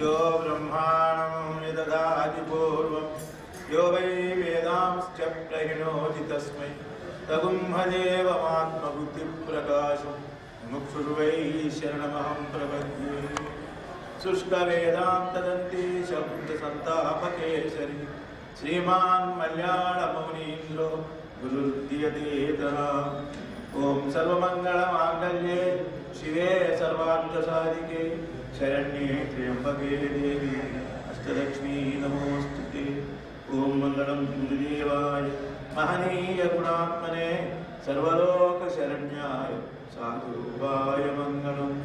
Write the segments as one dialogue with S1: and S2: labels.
S1: यो ब्रह्माणं पूर्वं। यो वै वेदांश्च प्रहिणोति तस्मै तगुम्हदेवमात्मबुद्धिप्रकाशं मुक्षुर्वै शरणमहं प्रपद्ये। शुष्कवेदान्तदन्ते शब्दसन्तापकेसरि। श्रीमान् मल्याळमौनीन्द्रो ओम सर्वमंगल मांगल्ये शिवे सर्वार्थसाधिके शरण्ये त्र्यंबके देवी अष्टलक्ष्मी नमोस्तुते ओम मंगलम हिंदुदेवाय महनीय गुणात्मने सर्वलोक शरण्याय साधुरूपाय मंगलम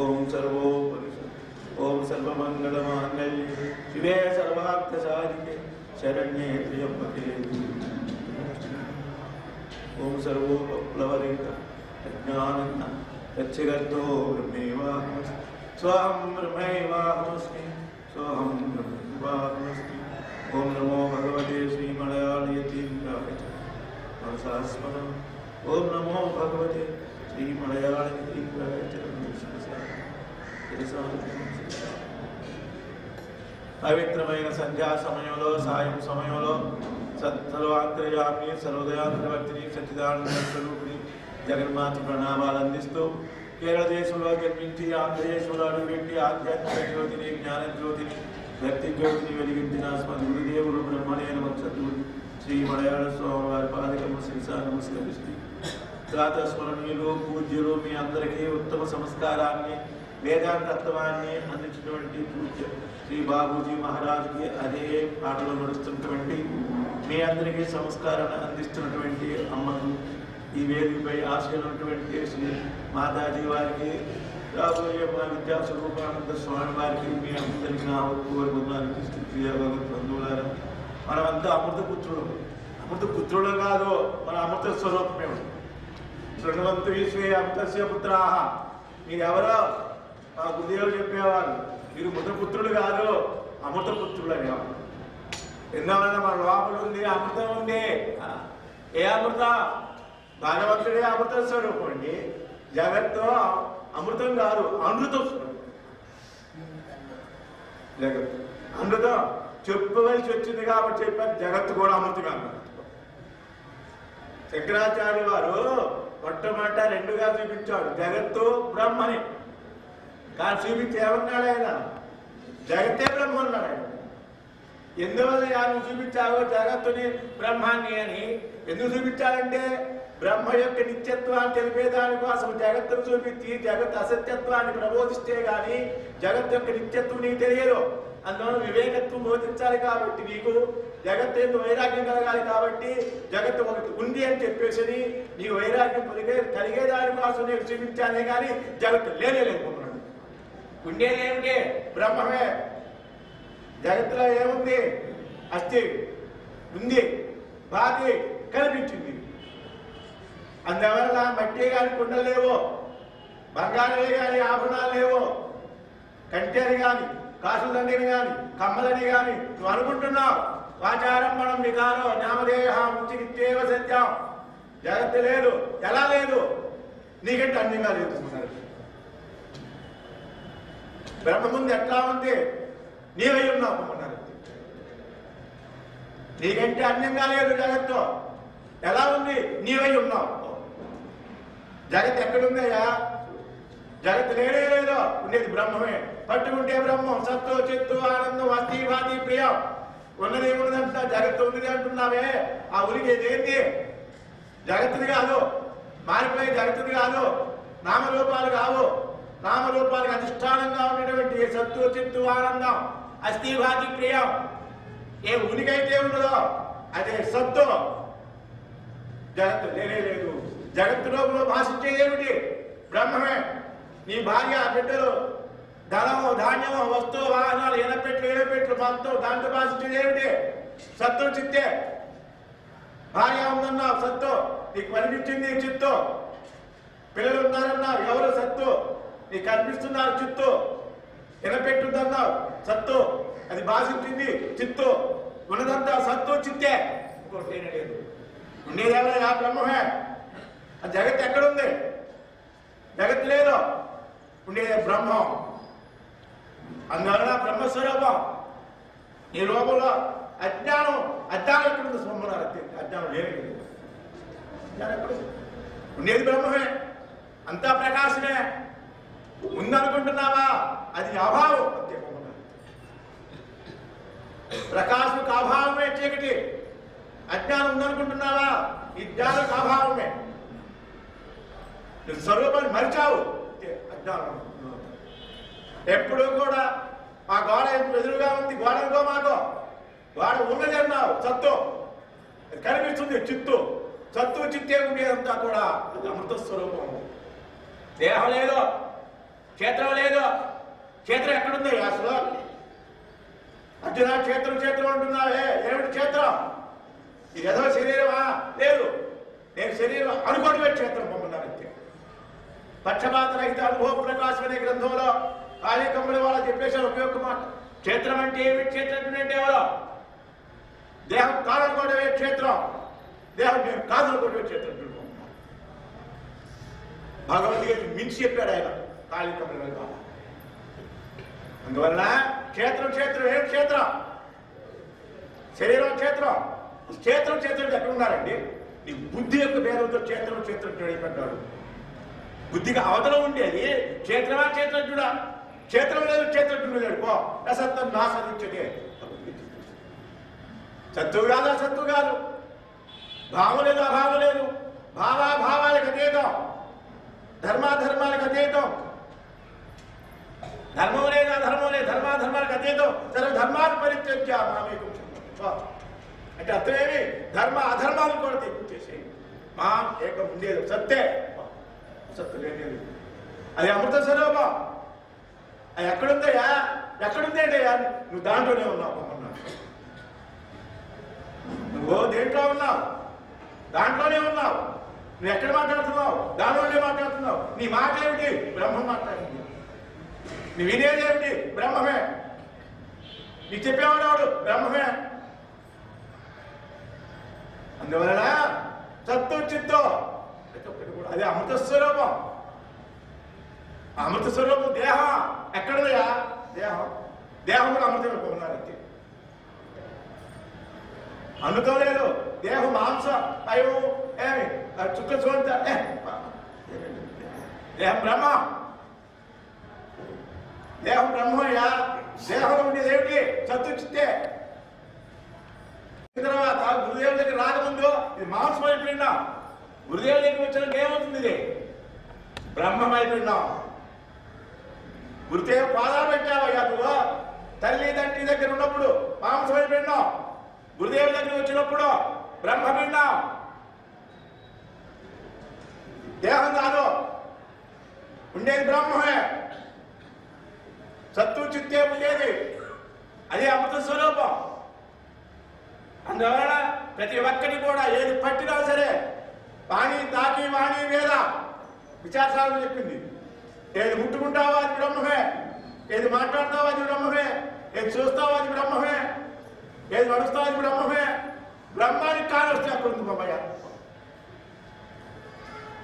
S1: ओम सर्वोपनिषद ओम सर्वमंगल मांगल्ये शिवे सर्वार्थसाधिके शरण्ये त्र्यंबके देवी। ఓం సర్వోపప్లవరేత యజ్ఞానంద బ్రహ్మేవాహమస్ స్వాహం బ్రహ్మైవాహమస్మి స్వాహం బ్రహ్మవాహమస్మి ఓం నమో భగవతే శ్రీమలయాళయతీంద్రాయ మనసాస్మరం ఓం నమో భగవతే శ్రీమలయాళయతీంద్రాయ పవిత్రమైన సంధ్యా సమయంలో సాయం సమయంలో సర్వాంతర్యామి సర్వోదయాంతర్వర్తిని సచ్చిదానంద స్వరూపిణి జగన్మాత ప్రణామాలు అందిస్తూ కేరళ దేశంలో జన్మించి ఆంధ్రదేశంలో అడుగుపెట్టి ఆధ్యాత్మిక జ్యోతిని జ్ఞాన జ్యోతిని భక్తి జ్యోతిని వెలిగించిన స్మృతి గురుదేవుడు బ్రహ్మణేన వంశతుడు శ్రీ మలయాళ స్వామి వారి పాదకము శిరసా నమస్కరిస్తూ ప్రాతస్మరణీయులు పూజ్యులు మీ అందరికీ ఉత్తమ సంస్కారాన్ని వేదాంతత్వాన్ని అందించినటువంటి పూజ్య శ్రీ బాబూజీ మహారాజ్కి అదే పాటలో నడుస్తున్నటువంటి మీ అందరికీ సంస్కారాన్ని అందిస్తున్నటువంటి అమ్మకు ఈ వేదికపై ఆశయున్నటువంటి శ్రీ మాతాజీ వారికి రాబోయే మా విద్యాస్వరూపానంద స్వామి వారికి మీ అందరికీ నా కోరుకున్నానికి స్థితి భగవత్ బంధువులారా మనమంతా అమృత పుత్రుడు అమృత పుత్రుడు కాదు మన అమృత స్వరూపమే శృణవంతు శ్రీ అమృతస్య పుత్రాహ. మీరెవరో మా గురుదేవులు చెప్పేవారు మీరు మృతపుత్రుడు కాదు అమృతపుత్రుడు అనేవారు ఎందువల్ల మన లోపల ఉంది? అమృతం ఉంది. ఏ అమృతం? భగవంతుడే అమృత స్వరూపం అండి. జగత్తు అమృతం కాదు అమృతం స్వరూపం. జగత్. అమృతం చెప్పవలసి వచ్చింది కాబట్టి చెప్పారు జగత్తు కూడా అమృతంగా అన్నారు శంకరాచార్య వారు మొట్టమొదట రెండుగా చూపించాడు జగత్తు బ్రహ్మని. కానీ చూపించి ఏమన్నాడు ఆయన? జగత్తే బ్రహ్మ అన్నాడు ఆయన. ఎందువల్ల ఆయన చూపించావో జగత్తుని బ్రహ్మాన్ని అని? ఎందుకు చూపించాలంటే బ్రహ్మ యొక్క నిత్యత్వాన్ని తెలిపేదాని కోసం జగత్తును చూపించి జగత్ అసత్యత్వాన్ని ప్రబోధిస్తే గాని జగత్ యొక్క నిత్యత్వం నీకు తెలియదు. అందువల్ల వివేకత్వం బోధించాలి కాబట్టి నీకు జగత్ ఎందుకు వైరాగ్యం కలగాలి కాబట్టి జగత్తు ఒకటి ఉంది అని చెప్పేసి నీ వైరాగ్యం కలిగే కలిగేదాని కోసం నేను చూపించానే కానీ జగత్తు లేనే లేకపోతున్నాడు ఉండేది ఏమిటి బ్రహ్మమే జగత్తులో ఏముంది? అస్థి ఉంది. బాధి కనిపించింది. అందువల్ల మట్టి కానీ కుండలు లేవో బంగారమే కానీ ఆభరణాలు లేవో కంటేని కానీ కాసులండిని కానీ కమ్మలని కానీ నువ్వు అనుకుంటున్నావు. వాచారం మనం వికారో నామదేహ ముచ్చిగిత్తేవ సత్యం. జగత్తు లేదు. ఎలా లేదు? నీకంటే అన్యంగా లేదు. బ్రహ్మ ముందు ఎట్లా ఉంది? నీవై ఉన్నావు అన్నారు నీకంటే అన్యంగా లేదు జగత్తు. ఎలా ఉంది? నీవై ఉన్నావు. జగత్ ఎక్కడుందయ్యా జగత్ లేనే లేదో? ఉండేది బ్రహ్మమే. పట్టుకుంటే బ్రహ్మం సత్తు చిత్తు ఆనందం అస్థి వాది ప్రియం. ఉన్నది అంటున్నా జగత్తు ఉన్నది అంటున్నావే? ఆ ఉనికి ఏంటి జగత్తుది కాదు. మారిపోయే జగత్తుది కాదు. నామరూపాలు కావు. నామరూపాలకు అధిష్టానంగా ఉన్నటువంటి సత్తు చిత్తు ఆనందం. అస్థి ప్రియం ఏ ఉనికైతే ఉండదో అదే సత్తు జగత్తు లేనే లేదు. జగత్తులో భాషించే ఏమిటి? బ్రహ్మమే. నీ భార్య బిడ్డలు ధనము ధాన్యము వస్తువు వాహనాలు ఎనపెట్లు ఎనపెట్లు మొత్తం దాంతో భాషించేది ఏమిటి? సత్తు చిత్తే. భార్య ఉందన్నావు సత్తు నీకు కనిపించింది చిత్తు. పిల్లలు ఉన్నారన్నావు ఎవరు సత్తు నీకు కనిపిస్తున్నారు చిత్తు. ఎనపెట్టుందన్నావు సత్తు. అది భాషించింది చిత్తు. ఉన్నదంతా సత్తు చిత్తే. ఇంకోటి ఏమీ లేదు. ఉండేదేలా ఆ బ్రహ్మమే. ఆ జగత్ ఎక్కడుంది? జగత్ లేదు. ఉండేది బ్రహ్మం. అందువలన బ్రహ్మస్వరూపం. ఈ లోపంలో అజ్ఞానం అజ్ఞానం ఎక్కడుంది సోమనారు అజ్ఞానం లేదు. అజ్ఞానం ఎక్కడుంది? ఉండేది బ్రహ్మమే. అంతా ప్రకాశమే. ఉందనుకుంటున్నావా? అది అభావం. అంతే. ప్రకాశంకు అభావమే చీకటి. అజ్ఞానం ఉందనుకుంటున్నావా? ఈ జ్ఞానం అభావమే నువ్వు స్వరూపాన్ని మరిచావు. అజ్ఞానం. ఎప్పుడూ కూడా ఆ గోడ ఎదురుగా ఉంది? గోడ ఇంకో మాకో? గోడ ఉన్నది అన్నావు సత్తు. అది కనిపిస్తుంది చిత్తు. సత్తు చిత్తే ఉండేదంతా కూడా అది అమృత స్వరూపం. దేహం లేదు. క్షేత్రం లేదు. క్షేత్రం ఎక్కడుంది? అసలు అర్జున క్షేత్రం క్షేత్రం అంటున్నావే. ఏమిటి క్షేత్రం? ఇది ఏదో శరీరమా? లేదు. నేను శరీరం అనుకోవడమే క్షేత్రం పొమ్మన్నారు అంతే. పక్షపాత రహిత అనుభవ ప్రకాశం అనే గ్రంథంలో కార్యక్రమంలో వాళ్ళు చెప్పేశారు ఉపయోగ మాట క్షేత్రం అంటే ఏమి క్షేత్రం అంటే ఎవరో? దేహం కాదనుకోవడమే క్షేత్రం. దేహం నేను కాదనుకోవడమే క్షేత్రం భగవద్గీత మించి చెప్పాడు ఆయన కార్యక్రమంలో అందువల్ల క్షేత్రం క్షేత్రం ఏం క్షేత్రం? శరీరం క్షేత్రం. క్షేత్రం క్షేత్రం ఎక్కడ ఉన్నారండి? నీ బుద్ధి యొక్క పేరుతో క్షేత్రం క్షేత్రం పెట్టాడు బుద్ధికి అవతల ఉండేది క్షేత్రమా చూడ క్షేత్రం లేదు క్షేత్రం చూడలేడు పో. అసత్వం నా సదించదే సత్తు కాదు అసత్తు కాదు. భావం లేదు అభావం లేదు. భావాభావాలకు అతీతం. ధర్మాధర్మాలకు అతీతం. ధర్మం లేదు అధర్మం లేదు ధర్మాధర్మాలకు అతీతం సరే ధర్మాలు పరిత్యజ్య మామేకం అంటే అర్థమేమి ధర్మ అధర్మాలు కూడా తెప్పించేసి మా ఏకం ఉండేది. సత్తే. సత్తు లేదు అది. అమృత స్వరూపం. అది ఎక్కడుందయ్యా? ఎక్కడుందేటయ్యా నువ్వు దాంట్లోనే ఉన్నావు నువ్వు దేంట్లో ఉన్నావు? దాంట్లోనే ఉన్నావు. నువ్వు ఎక్కడ మాట్లాడుతున్నావు? దానిలోనే మాట్లాడుతున్నావు. నీ మాట ఏమిటి? బ్రహ్మ మాట్లాడింది. నీ వినేది బ్రహ్మమే. నీకు చెప్పేవాడు బ్రహ్మమే. అందువలన సత్తు చిత్తో. అదే అమృత స్వరూపం. అమృత స్వరూపం దేహం. ఎక్కడదయా దేహం. దేహం కూడా అమృతం ఉన్నారు అంతే. అమృతం లేదు. దేహం మాంస అయ్యో ఏమి? చుక్క చూడ ఏ, దేహం బ్రహ్మ. దేహం బ్రహ్మయ్యా దేహంలో ఉండేది ఏమిటి సత్తు చిత్తే. తర్వాత గురుదేవుల దగ్గర రాకముందు ఇది మాంసం అయిపోయినా గురుదేవుల దగ్గర వచ్చినాక ఏమవుతుంది ఇది? బ్రహ్మం అయిపోయినాం గురుదేవ పాదాలు పెట్టావయ్యా నువ్వు. తల్లి తండ్రి దగ్గర ఉన్నప్పుడు మాంసం అయిపోయినాం గురుదేవుల దగ్గర వచ్చినప్పుడు బ్రహ్మ పిండం దేహం కాదు. ఉండేది బ్రహ్మమే. సత్తు చిత్తే ఉండేది. అదే అమృత స్వరూపం. అందువలన ప్రతి ఒక్కటి కూడా ఏది పట్టినా సరే వాణి తాకి వాణి వేద విచారసాలను చెప్పింది. ఏది ముట్టుకుంటావో అది బ్రహ్మమే ఏది మాట్లాడతావో అది బ్రహ్మమే ఏది చూస్తావో అది బ్రహ్మమే ఏది నడుస్తావో అది బ్రహ్మమే బ్రహ్మానికి కానొస్తే అక్కడ ఉంది బాబాయ్.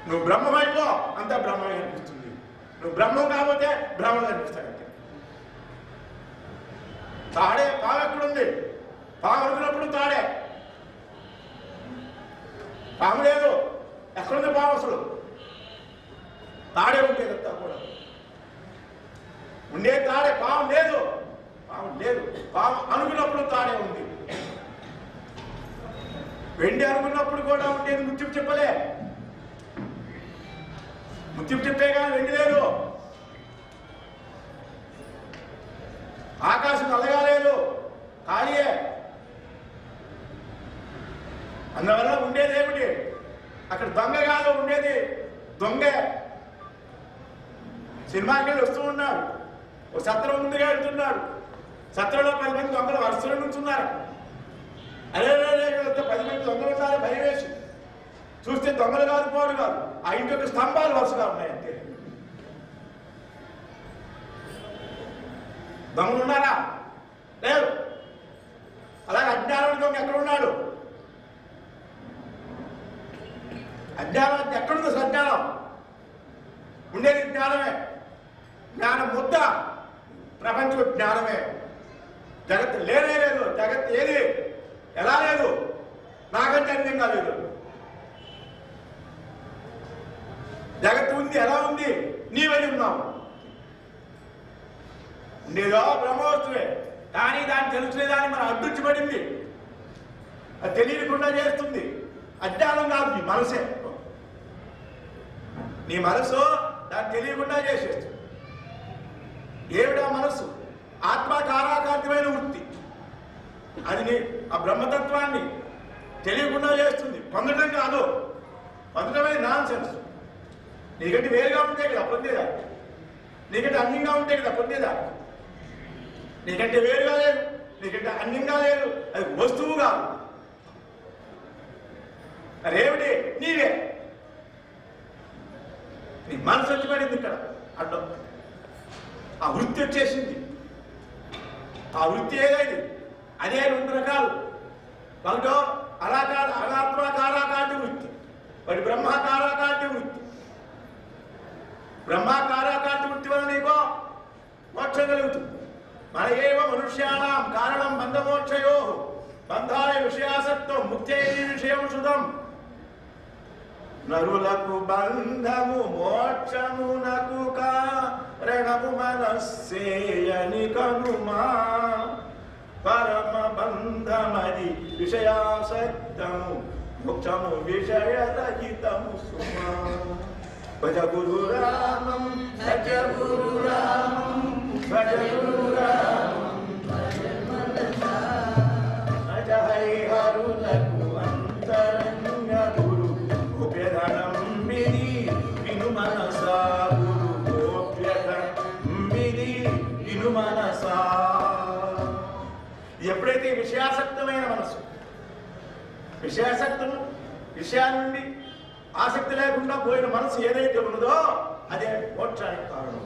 S1: నువ్వు బ్రహ్మమైపో అంతా బ్రహ్మమే అనిపిస్తుంది నువ్వు బ్రహ్మం కాకపోతే బ్రహ్మం అనిపిస్తాడు తాడే పాము ఎక్కడుంది? పాము అనుకున్నప్పుడు తాడే. పాము లేదు. ఎక్కడుంది పాము అసలు? తాడే ఉండేదంతా కూడా. ఉండే తాడే పాము లేదు. పాము లేదు. పాము అనుకున్నప్పుడు తాడే ఉంది. వెండి అనుకున్నప్పుడు కూడా ఉండేది ముత్యం చెప్పలే. ముత్యం చెప్పే కానీ వెండి లేదు. ఆకాశం నల్లగా ఖాళీయే. అందువల్ల ఉండేది ఏమిటి? అక్కడ దొంగ కాదు ఉండేది దొంగే. సినిమాకి వెళ్ళి వస్తూ ఉన్నాడు. ఒక సత్రం ముందుగా వెళ్తున్నాడు. సత్రంలో పది మంది దొంగలు వరుసలో నుంచున్నారు. అరే అరే, పది మంది దొంగలు ఉన్నారు భయం వేసి. చూస్తే దొంగలు కాదు పోడు కాదు. ఆ ఇంటి యొక్క స్తంభాలు వరుసగా ఉన్నాయి అంతే. దొంగలు ఉన్నారా? లేరు. అలాగే అజ్ఞానం దొంగ ఎక్కడ ఉన్నాడు? అజ్ఞానం ఎక్కడుంది సజ్ఞానం? ఉండేది జ్ఞానమే. జ్ఞానం ముద్ద ప్రపంచం జ్ఞానమే. జగత్ లేనే లేదు జగత్ ఏది? ఎలా లేదు? నాకంటే అందంగా లేదు జగత్తు ఉంది ఎలా ఉంది? నీవై ఉన్నావు. ఉండేదో బ్రహ్మవస్తువే కానీ దాన్ని తెలుసులేదాన్ని దాన్ని మనం అడ్డుచ్చిపడింది అది తెలియకుండా చేస్తుంది. అజ్ఞానం కాదు నీ మనసే. నీ మనసు దాన్ని తెలియకుండా చేసేస్తుంది. ఏమిటా మనస్సు ఆత్మకారాకాంతమైన వృత్తి. అది నీ ఆ బ్రహ్మతత్వాన్ని తెలియకుండా చేస్తుంది. పొందడం కాదు. పొందడమే నాన్ సెన్స్ నీకంటే వేరుగా ఉంటే కదా పొందేదా నీకంటే అన్యంగా ఉంటే కదా పొందేదా నీకంటే వేరుగా లేదు. నీకంటే అన్యంగా లేదు. అది వస్తువు కాదు. అరేమిటి నీవే. నీ మనసు వచ్చి పడింది ఇక్కడ. అడ్డం. ఆ వృత్తి వచ్చేసింది. ఆ వృత్తి ఏదైంది? అదే రెండు రకాలు. ఒకటో అలాకార అనాత్మకారాకాంతి వృత్తి. వాడి బ్రహ్మకారాకాంతి వృత్తి. బ్రహ్మకారాకాంతి వృత్తి వల్ల నీకో మోక్షం కలుగుతుంది. మన ఏవ మనుష్యాణం కారణం బంధమోక్షయో బంధాయ విషయాసక్తం ముక్తే విషయం శుధం నరులకు బంధము మోక్షమునకు కారణము మనస్సేయని కనుమా పరమ బంధమది విషయాసక్తము మోక్షము విషయరహితము సుమా భజ గురు రామం భజ గురు రామం ఎప్పుడైతే విషయాసక్తమైన మనసు విషయాసక్తము విషయాల నుండి ఆసక్తి లేకుండా పోయిన మనసు ఏదైతే ఉన్నదో అదే మోక్షానికి కారణం.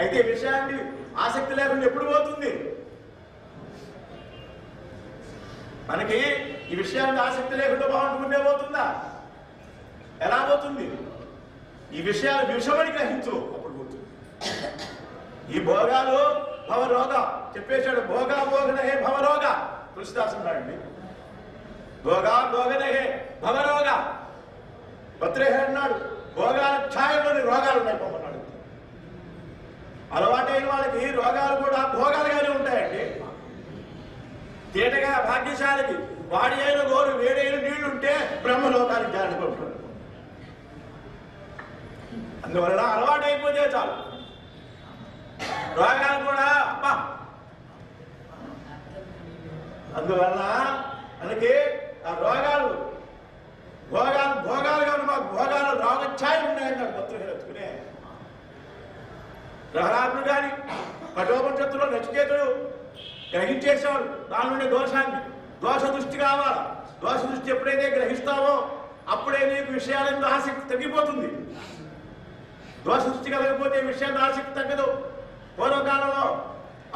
S1: అయితే ఈ విషయాన్ని ఆసక్తి లేకుండా ఎప్పుడు పోతుంది? మనకి ఈ విషయానికి ఆసక్తి లేకుండా బాగుంటుండే పోతుందా? ఎలా పోతుంది? ఈ విషయాలు విషమని గ్రహించు అప్పుడు పోతుంది. ఈ భోగాలు భవరోగ చెప్పేశాడు భోగా భోగనహే భవరోగ. కృష్ణదాస్ భోగా భోగనహే భవరోగ. భద్రేహ అన్నాడు భోగాల ఛాయలోని రోగాలు ఉన్నాయి పొమ్మన్నాడు అలవాటైన వాళ్ళకి రోగాలు కూడా భోగాలుగానే ఉంటాయండి. తేటగా భాగ్యశాలికి వాడి అయిన గోరు వేడైన నీళ్ళు ఉంటే బ్రహ్మలోకానికి జారిపోతాడు అందువలన అలవాటు అయిపోతే చాలు. రోగాలు కూడా అబ్బా! అందువలన మనకి ఆ రోగాలు భోగాలు భోగాలు మాకు భోగాలు రోగఛాయలు ఉన్నాయన్నాడు భక్తులు ఎత్తుకునే ప్రహ్లాదుడు కానీ కఠోపనిషత్తులో నచికేతుడు గ్రహించేసేవాడు దాని నుండి దోషాన్ని. దోష దృష్టి కావాలి? దోష దృష్టి ఎప్పుడైతే గ్రహిస్తావో అప్పుడే నీకు విషయాలను ఆసక్తి తగ్గిపోతుంది. దోష దృష్టి కలగకపోతే విషయాన్ని ఆసక్తి తగ్గదు. పూర్వకాలంలో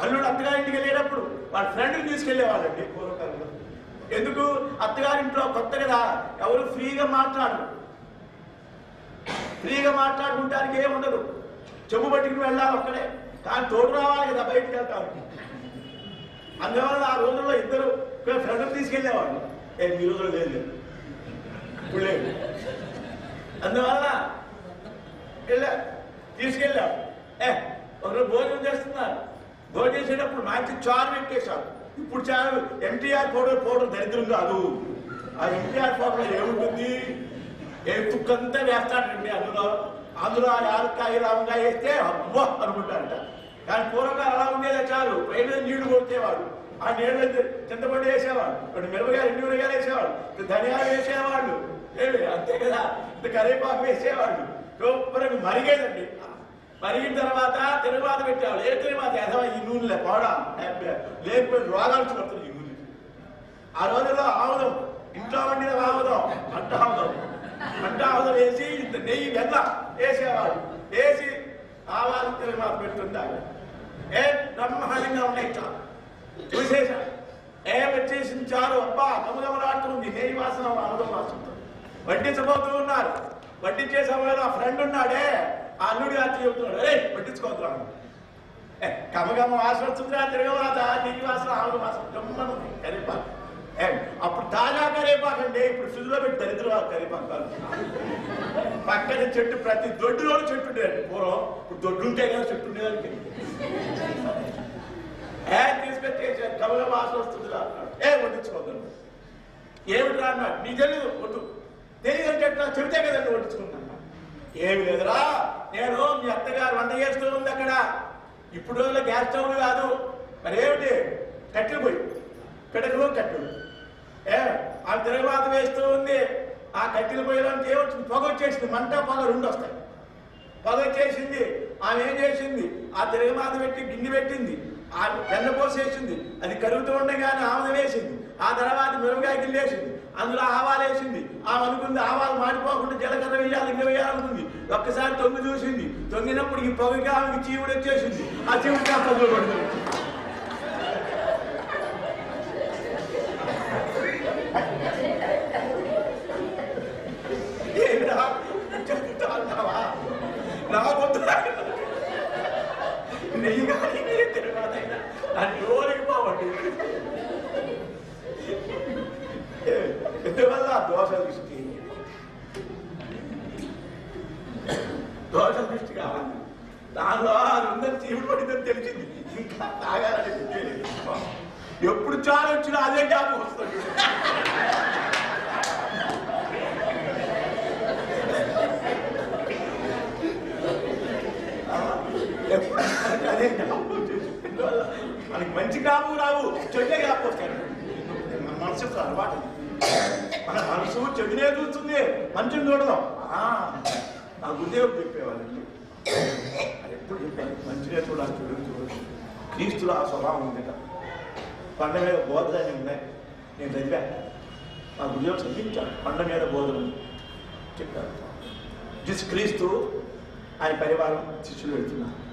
S1: అల్లుడు అత్తగారింటికి వెళ్ళేటప్పుడు వాళ్ళ ఫ్రెండ్ని తీసుకెళ్ళేవాళ్ళండి పూర్వకాలంలో ఎందుకు అత్తగారింట్లో కొత్త కదా ఎవరు ఫ్రీగా మాట్లాడరు. ఫ్రీగా మాట్లాడుకుంటానికి ఏముండదు. చెంబు పట్టుకుని వెళ్ళాలి ఒక్కడే. కానీ తోడు రావాలి కదా బయటికి వెళ్తానికి అందువల్ల ఆ రోజుల్లో ఇద్దరు ఫ్రెండ్ తీసుకెళ్ళేవాళ్ళు ఏ మీ రోజుల్లో లేదు. లేదు. ఇప్పుడు లేదు. అందువల్ల వెళ్ళా తీసుకెళ్ళాం ఏ ఒకరు భోజనం చేస్తున్నారు. భోజనం చేసేటప్పుడు మంచి చారు పెట్టేశారు. ఇప్పుడు చారు ఎన్టీఆర్ పౌడర్ పౌడర్ దరిద్రం కాదు. ఆ ఎన్టీఆర్ పౌడర్ ఏముంటుంది? ఏ తుక్కంతా వేస్తాడండి అందులో అందులో ఆ యాలక్కాయ రామకాయ వేస్తే అబ్బో అనుకుంటారట. కానీ పూర్వకాలం అలా ఉండేదే చాలు. పైన నీళ్ళు కొట్టేవాడు. ఆ నీళ్ళు చింతపండు వేసేవాడు. రెండు మిరపకాయలు ఎండు మిరపకాయలు వేసేవాడు. ధనియాలు వేసేవాళ్ళు ఏమి? అంతే కదా? ఇంత కరేపాకు వేసేవాళ్ళు శుభ్రంగా మరిగేదండి. మరిగిన తర్వాత తిరుగుబాత పెట్టేవాళ్ళు. ఏ తిరుగుబాత ఎదవ ఈ నూనెలే పోడా. లేకపోతే రోగాలు చూడతారు ఈ నూనె. ఆ రోజుల్లో ఆముదం. ఇంట్లో వండిన ఆముదం. అంట ఆముదం. అంట వేసి ఇంత నెయ్యి వెన్న వేసేవాడు వేసి ఆవాలు తిరువాత పెడుతుంటారు. ఏ బ్రహ్మాండంగా ఉన్నాయి చాలు. చూసేసా ఏ వచ్చేసిన చారు అబ్బా గమగమలాడుతుంది నెయ్యి వాసన ఆముదం వాసన వడ్డించబోతూ ఉన్నారు. వడ్డించే సమయంలో ఆ ఫ్రెండ్ ఉన్నాడే. ఆ అల్లుడి గారు చెబుతున్నాడు రే వడ్డించుకోవద్దు ఏ, కమగమ వాసన వస్తుందిరా తిరగవాత నీటి వాసన ఆవుల వాసన గమ్మను కరిపాలి ఏ, అప్పుడు తాజా కరేపాకు అంటే ఇప్పుడు ఫ్రిడ్జ్లో పెట్టి దరిద్ర కరివేపాకు కాదు. పక్కన చెట్టు ప్రతి దొడ్డులో చెట్టు ఉండేదండి పూర్వం ఇప్పుడు దొడ్డు ఉంటే కదా చెట్టు ఉండేదానికి. ఏ తీసుకొచ్చేసి కమల వాసన వస్తుంది ఏ వడ్డించుకోగలను ఏమిటి రా అన్నాడు. నీ తెలియదు వద్దు. తెలియదు అంటే ఎట్లా? చెబితే కదండి వడ్డించుకున్నాను ఏమి లేదురా. నేను మీ అత్తగారు వంట చేస్తూ ఉంది అక్కడ. ఇప్పుడు గ్యాస్ స్టవ్ కాదు. మరి ఏమిటి కట్టెలు పోయి. పిడకలు కట్టెలు. ఏ ఆ తిరగబాత వేస్తూ ఉంది. ఆ కట్టెలు పోయడానికి ఏమొచ్చింది పొగ వచ్చేసింది. మంట పొగ రెండు వస్తాయి. పొగ వచ్చేసింది. ఆమె ఏం చేసింది? ఆ తిరగమాత పెట్టి గిన్నె పెట్టింది. ఆ వెన్న పోసేసింది. అది కరుగుతూ ఉండగానే ఆమె వేసింది. ఆ తర్వాత మిరపకాయ గిల్లేసింది అందులో ఆవాలు వేసింది. ఆమె అనుకుంది ఆవాలు మాడిపోకుండా జీలకర్ర వేయాలి ఇంకా వేయాలనుకుంది ఒక్కసారి తొంగి చూసింది. తొంగినప్పుడు ఈ పొగకి ఆమెకి చీవుడు వచ్చేసింది. ఆ చీవుడికి ఆ పొగలు పడుతుంది ఏమిరా చెప్తా అన్నావా నా వద్దు నెయ్యి కానీ నెయ్యి తిరగదైనా నా నోరికి పోవండి ఎందువల్ల దోష దృష్టి దోష దృష్టి కావాలి దానిలో రెండని చీవుడు పడిందని తెలిసింది ఇంకా తాగాలని తెలియదు. ఎప్పుడు చాలు వచ్చినా అదే జ్ఞాపకం వస్తుంది ఎప్పుడు అదే జ్ఞాపకం మనకి మంచి జ్ఞాపకం రావు చెడ్డ జ్ఞాపకం వస్తాడు మన మనసు అలవాటు మన మనసు చెడునే చూస్తుంది మంచిని చూడదు. ఆ, నా గురుదేవుడు చెప్పేవాళ్ళండి. ఎప్పుడు చెప్పాను మంచినే చూడాలి చెడు చూడాలి. క్రీస్తులో ఆ స్వభావం ఉంది పండ మీద బోధని ఉన్నాయి. నేను చదివా. మా గురుదేవుడు చదివించాను పండ మీద బోధనలు చెప్పాను జిస్ క్రీస్తు ఆయన పరివారం శిష్యులు వెళ్తున్నారు.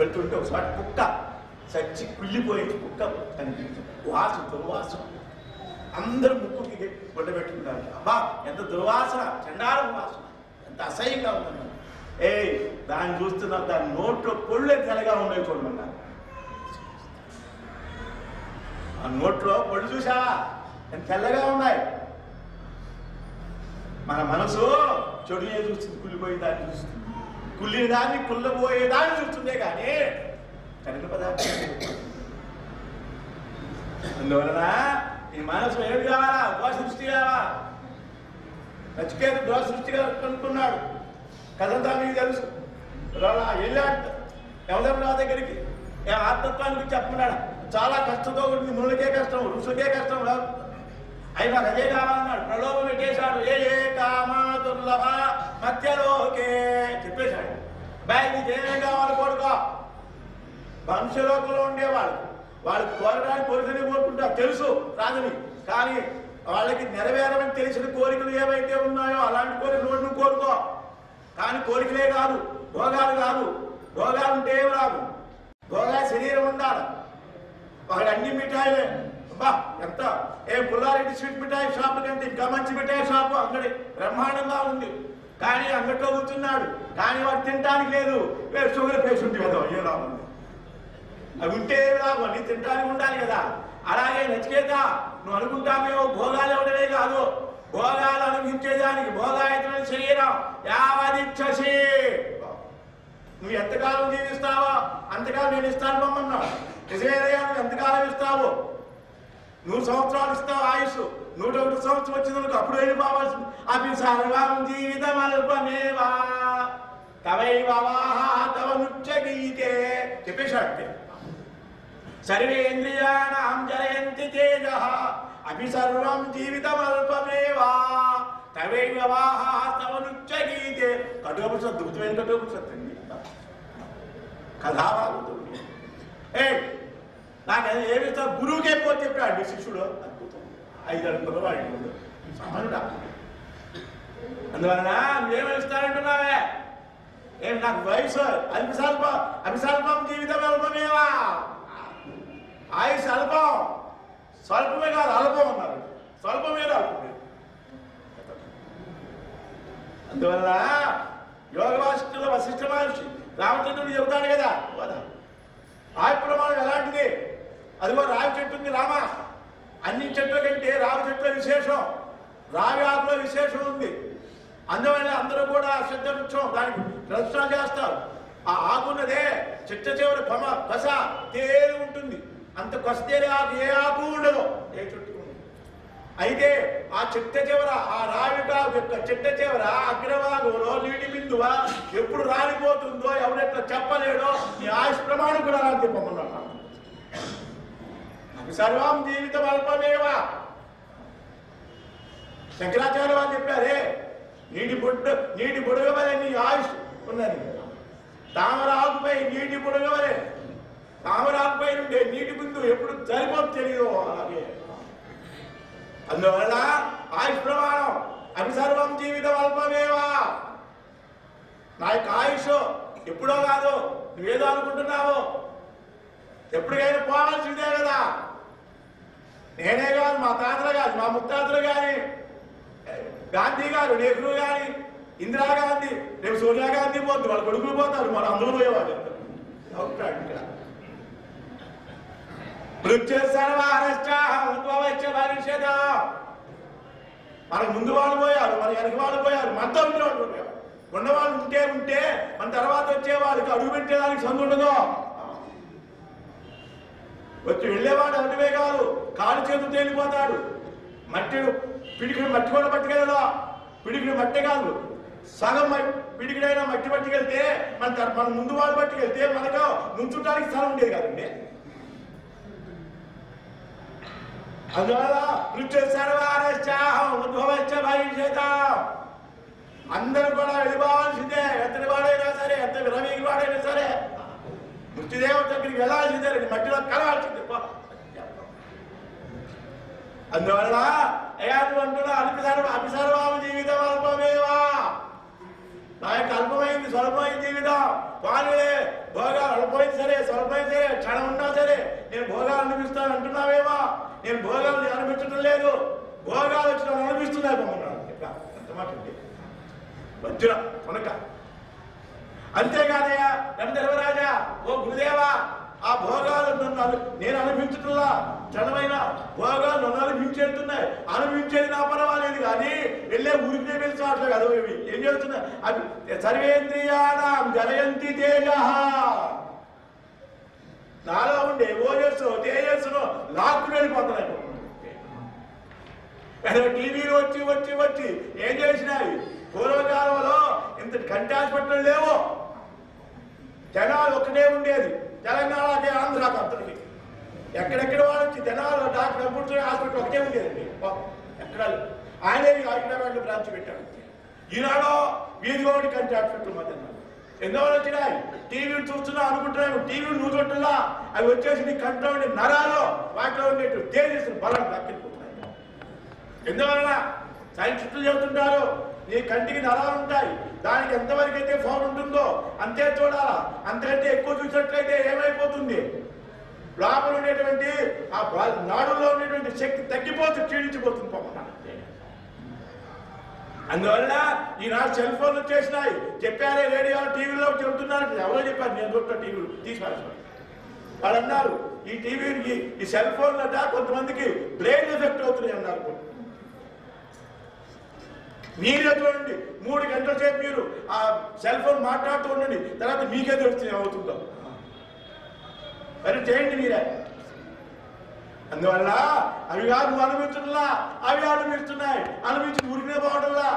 S1: వెళ్తుంటే ఒకసారి కుక్క చచ్చి కుళ్ళిపోయింది. కుక్క కనిపించింది. వాసన దుర్వాసన అందరూ ముక్కుకి గుడ్డ పెట్టుకుంటారు. అబ్బా ఎంత దుర్వాసన చండాల వాసన ఎంత అసహ్యంగా ఉందన్నారు ఏ దాన్ని చూస్తున్న దాని నోట్లో పొళ్ళే తెల్లగా ఉన్నాయి చూడమన్నారు ఆ నోట్లో పళ్ళు చూసావా ఎంత తెల్లగా ఉన్నాయి. మన మనసు చెడునే చూస్తుంది కుళ్ళిపోయే దాన్ని చూస్తుంది. కుళ్ళిన దాన్ని కుళ్ళబోయే దాన్ని చూస్తుందే కానీ కనుక పదార్థం అందువలన నీ మనసు ఏమి కావాలా? దోష సృష్టి కావా నచ్చికేది దోష సృష్టిగా కనుక్కున్నాడు కదంతా మీకు తెలుసు. వెళ్ళాడు ఎవరెవరా దగ్గరికి? ఏ ఆత్మత్వానికి చెప్పమన్నాడు? చాలా కష్టంతో ఉంటుంది మునులకే కష్టం ఋషులకే కష్టం రా. అయినా నాకు అదే కావాలన్నాడు. ప్రలోభం పెట్టేశాడు. ఏ ఏ కామా దుర్లభ మధ్యలోకే చెప్పేశాడు. బాయ్ నీకు ఏమేం కావాలి కొడుకో వంశలోకంలో ఉండేవాళ్ళు వాళ్ళు కోరడానికి కోరికనే కోరుకుంటారు తెలుసు రాదని కానీ వాళ్ళకి నెరవేరమని తెలిసిన కోరికలు ఏవైతే ఉన్నాయో అలాంటి కోరికలు నువ్వు కోరుకో. కానీ కోరికలే కాదు భోగాలు కాదు. భోగాలు ఉంటే ఏమి రాదు భోగా శరీరం ఉండాలి. వాళ్ళు అన్ని మిఠాయిలే. అబ్బా ఎంత? ఏ పుల్లారెడ్డి స్వీట్ మిఠాయి షాపు కంటే ఇంకా మంచి మిఠాయి షాపు? అంగడి బ్రహ్మాండంగా ఉంది. కానీ అంగట్లో కూర్చున్నాడు. కానీ వాడు తినడానికి లేదు. షుగర్ పేషెంట్ కదా ఏ లాభం? అవి ఉంటే అవన్నీ తింటానికి ఉండాలి కదా. అలాగే నచికేత నువ్వు అనుకుంటామేమో భోగాలు ఇవ్వడమే కాదు. భోగాలు అనుభవించేదానికి భోగాయతమైన శరీరం. యావదిచ్చసి. నువ్వు ఎంతకాలం జీవిస్తావో? అంతకాలం నేను ఇస్తాను బొమ్మన్నావు నిజమేదయ్యా నువ్వు ఎంతకాలం ఇస్తావు? నూరు సంవత్సరాలు ఇస్తావు ఆయుష్ నూట ఒకటి సంవత్సరం వచ్చిందనుకో అప్పుడు వెళ్ళిపోవాల్సింది అవి సర్వం జీవితం అల్పమేవా తవై వాహ తవ నృత్య గీతే. చెప్పేశాడు సర్వేంద్రియాణం జయంతి తేజ అభి సర్వం జీవితం అల్పమేవా తవైవ వాహ తవ నృత్య కఠోపనిషత్తు కఠోపనిషత్ అద్భుతమైన అండి. కథాభాగవతం. ఏ నాకు ఏమి గురువుకే పోతే చెప్పాడు శిష్యుడు? అద్భుతం. ఐదు అడుగులు వాడు సామాన్యుడా అందువలన నువ్వేమి ఏం నాకు వయసు అల్పసల్ప అభిసల్పం జీవితం అల్పమేవా ఆయుష్ అల్పం స్వల్పమే కాదు అల్పం అన్నారు. స్వల్పమే అల్పమే. అందువల్ల యోగ వాసిష్ఠుల వశిష్ఠ మహర్షి రామచంద్రుడు చెబుతాడు కదా వద. ప్రమాణం ఎలాంటిది? అదిగో రావి చెట్టు ఉంది రామ. అన్ని చెట్ల కంటే రావి చెట్ల విశేషం. రావి ఆకులో విశేషం ఉంది. అందువల్ల అందరూ కూడా శ్రద్ధ వృక్షం దానికి ప్రదర్శన చేస్తారు. ఆ ఆకున్నదే చిట్ట చివరి పమ కొస తేలి ఉంటుంది. అంత కొస ఆకు ఏ ఆకు ఉండదు. ఏ చెట్టు అయితే ఆ చిట్ట చివర ఆ రావిగా యొక్క చిట్ట చివర అగ్రభాగంలో నీటి బిందువ ఎప్పుడు రాలిపోతుందో ఎవరెట్లా చెప్పలేడో నీ ఆయుష్ ప్రమాణం కూడా నాకు చెప్పమన్నాడు సర్వం జీవితం అల్పమేవా? శంకరాచార్య వారు చెప్పారే నీటి బుడ్డ నీటి బుడగ వలె నీ ఆయుష్ ఉన్నది. తామర ఆకుపై నీటి బుడగ వలె తామరాపై ఆకుపై నీటి బిందు ఎప్పుడు సరిపోతు తెలియదు అలాగే. అందువల్ల ఆయుష్ ప్రమాణం అవి సర్వం జీవితం అల్పమేవా? నా యొక్క ఆయుష్ ఎప్పుడో కాదు నువ్వేదో అనుకుంటున్నావు. ఎప్పటికైనా పోవాల్సిందే కదా. నేనే కాదు మా తాతలు కాదు మా ముత్తాతలు కానీ గాంధీ గారు నెహ్రూ కానీ ఇందిరాగాంధీ రేపు సోనియా గాంధీ పోతుంది వాళ్ళ కొడుకులు పోతారు మన అందరూ పోయేవాళ్ళు. ఇక్కడ మృత్యు సర్వారశ్చ ఉద్భవచ్చ మనకు ముందు వాళ్ళు పోయారు మన వెనక వాళ్ళు పోయారు మనతో ఉండే వాళ్ళు పోయారు. ఉన్నవాళ్ళు ఉంటే ఉంటే మన తర్వాత వచ్చే వాళ్ళకి అడుగు పెట్టేదానికి సందు ఉండదు. వచ్చి వెళ్ళేవాడు అటువే కాదు కాలు చేతులు తేలిపోతాడు మట్టి పిడికిడి మట్టి కూడా పట్టుకెళ్ళదా. పిడికిడి మట్టి కాదు. సగం పిడికిడైనా మట్టి పట్టుకెళ్తే మన మన ముందు వాళ్ళు పట్టుకెళ్తే మనకు నుంచుంటానికి స్థలం ఉండేది కదండి. అందువల్ల మృత్యు సర్వారశ్చాహం ఉద్భవచ్చ భవిష్యత అందరూ కూడా వెళ్ళిపోవాల్సిందే ఎంతటి వాడైనా సరే ఎంత విరమీకి వాడైనా సరే. మృత్యుదేవ దగ్గరికి వెళ్ళాల్సిందే నీ మట్టిలో కలవాల్సిందే. అందువల్ల అయ్యా నువ్వు అంటున్నా అల్పసర్వ అభిసర్వామ జీవితం అల్పమేవా. నా యొక్క అల్పమైంది స్వల్పమైన జీవితం. వాళ్ళే భోగాలు అల్పమైంది సరే స్వల్పమైంది సరే క్షణం ఉన్నా సరే నేను భోగాలు అనిపిస్తాను అంటున్నావేమో. నేను భోగాలు అనిపించడం లేదు. భోగాలు వచ్చిన అనిపిస్తున్నాయి పొమ్మన్నాడు ఇట్లా ఎంత మాట ఉంది వజ్ర కొనక అంతేగానయ్యా ధర్మరాజా ఓ గురుదేవా ఆ భోగాలు నన్ను నేను అనిపించట్లా జనమైన భోగాలు నన్ను అనిపించేస్తున్నాయి అనిపించేది నా పర్వాలేదు కానీ వెళ్ళే ఊరికే పిలిచి అట్లా కదా ఏం చేస్తున్నాయి అవి సర్వేంద్రియాణం జలయంతి తేజ. నాలో ఉండే ఓజస్సు తేజస్సులో లాక్కుని వెళ్ళిపోతున్నాయి. టీవీలు వచ్చి వచ్చి వచ్చి ఏం చేసినాయి? పూర్వకాలంలో ఇంత కంటి హాస్పిటల్ లేవు. జనాలు ఒకటే ఉండేది. తెలంగాణకి ఆంధ్ర భక్తులకి ఎక్కడెక్కడ వాళ్ళు వచ్చి జనాలు డాక్టర్ కంప్యూటర్ హాస్పిటల్ ఒకటే ఉండేదండి. ఎక్కడ? ఆయనే హైదరాబాద్ బ్రాంచ్ పెట్టాడు. ఈనాడో వీధి ఒకటి కంటి హాస్పిటల్ మధ్య ఎన్నో వచ్చినాయి. టీవీ చూస్తున్నా అనుకుంటున్నావు టీవీ నువ్వు చూడలా అవి వచ్చేసి నీ కంట్లో ఉండే నరాలు వాటిలో ఉండేట్టు తేజస్సు బలం దక్కిపోతున్నాయి ఎందువలన? సైంటిస్టులు చెబుతుంటారు నీ కంటికి నరాలు ఉంటాయి. దానికి ఎంతవరకు అయితే ఫోన్ ఉంటుందో అంతే చూడాలా. అంతకంటే ఎక్కువ చూసినట్లయితే ఏమైపోతుంది? లోపల ఉండేటువంటి ఆ నాడులో ఉండేటువంటి శక్తి తగ్గిపోతూ క్షీణించిపోతుంది పాపం అందువల్ల ఈనాడు సెల్ ఫోన్లు వచ్చేసినాయి. చెప్పారే రేడియో టీవీలో చెబుతున్నారు ఎవరో చెప్పారు నేను చూస్తున్న టీవీలు. తీసిపారేసాను వాళ్ళు అన్నారు ఈ టీవీకి ఈ సెల్ ఫోన్లు కొంతమందికి బ్రెయిన్ ఎఫెక్ట్ అవుతున్నాయి అన్నారు మీరే చూడండి మూడు గంటల సేపు మీరు ఆ సెల్ ఫోన్ మాట్లాడుతూ ఉండండి తర్వాత మీకే తెలుస్తుంది ఏమవుతుందో. మరి చేయండి మీరే. అందువల్ల అవి కాదు నువ్వు అనుభవించడంలా అవి అనుభవిస్తున్నాయి. అనుభవించి ఊరికే పోవడంలా.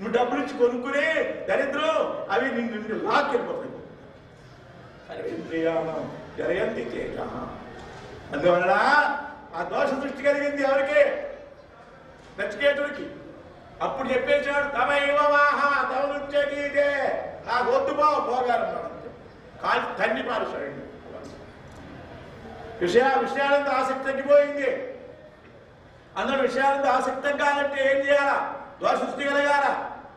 S1: నువ్వు డబ్బులు ఇచ్చి కొనుక్కుని దరిద్రం అవి నిన్ను నిన్ను లాక్కెళ్ళిపోతాయి. సర్వేంద్రియాణం జరయంతి చేత. అందువల్ల ఆ దోష సృష్టి కలిగింది ఎవరికి? నచ్చికేతుడికి అప్పుడు చెప్పేశాడు తమ ఇవవాహ తమ నృత్యగీతే నాకు వద్దు బావ పోగారు కాలి తండ్రి పారుశాడు విషయ విషయాలంత ఆసక్తి తగ్గిపోయింది అందరూ విషయాలంత ఆసక్తి తగ్గాలంటే ఏం చేయాలా? దోష సృష్టి కలగాలా?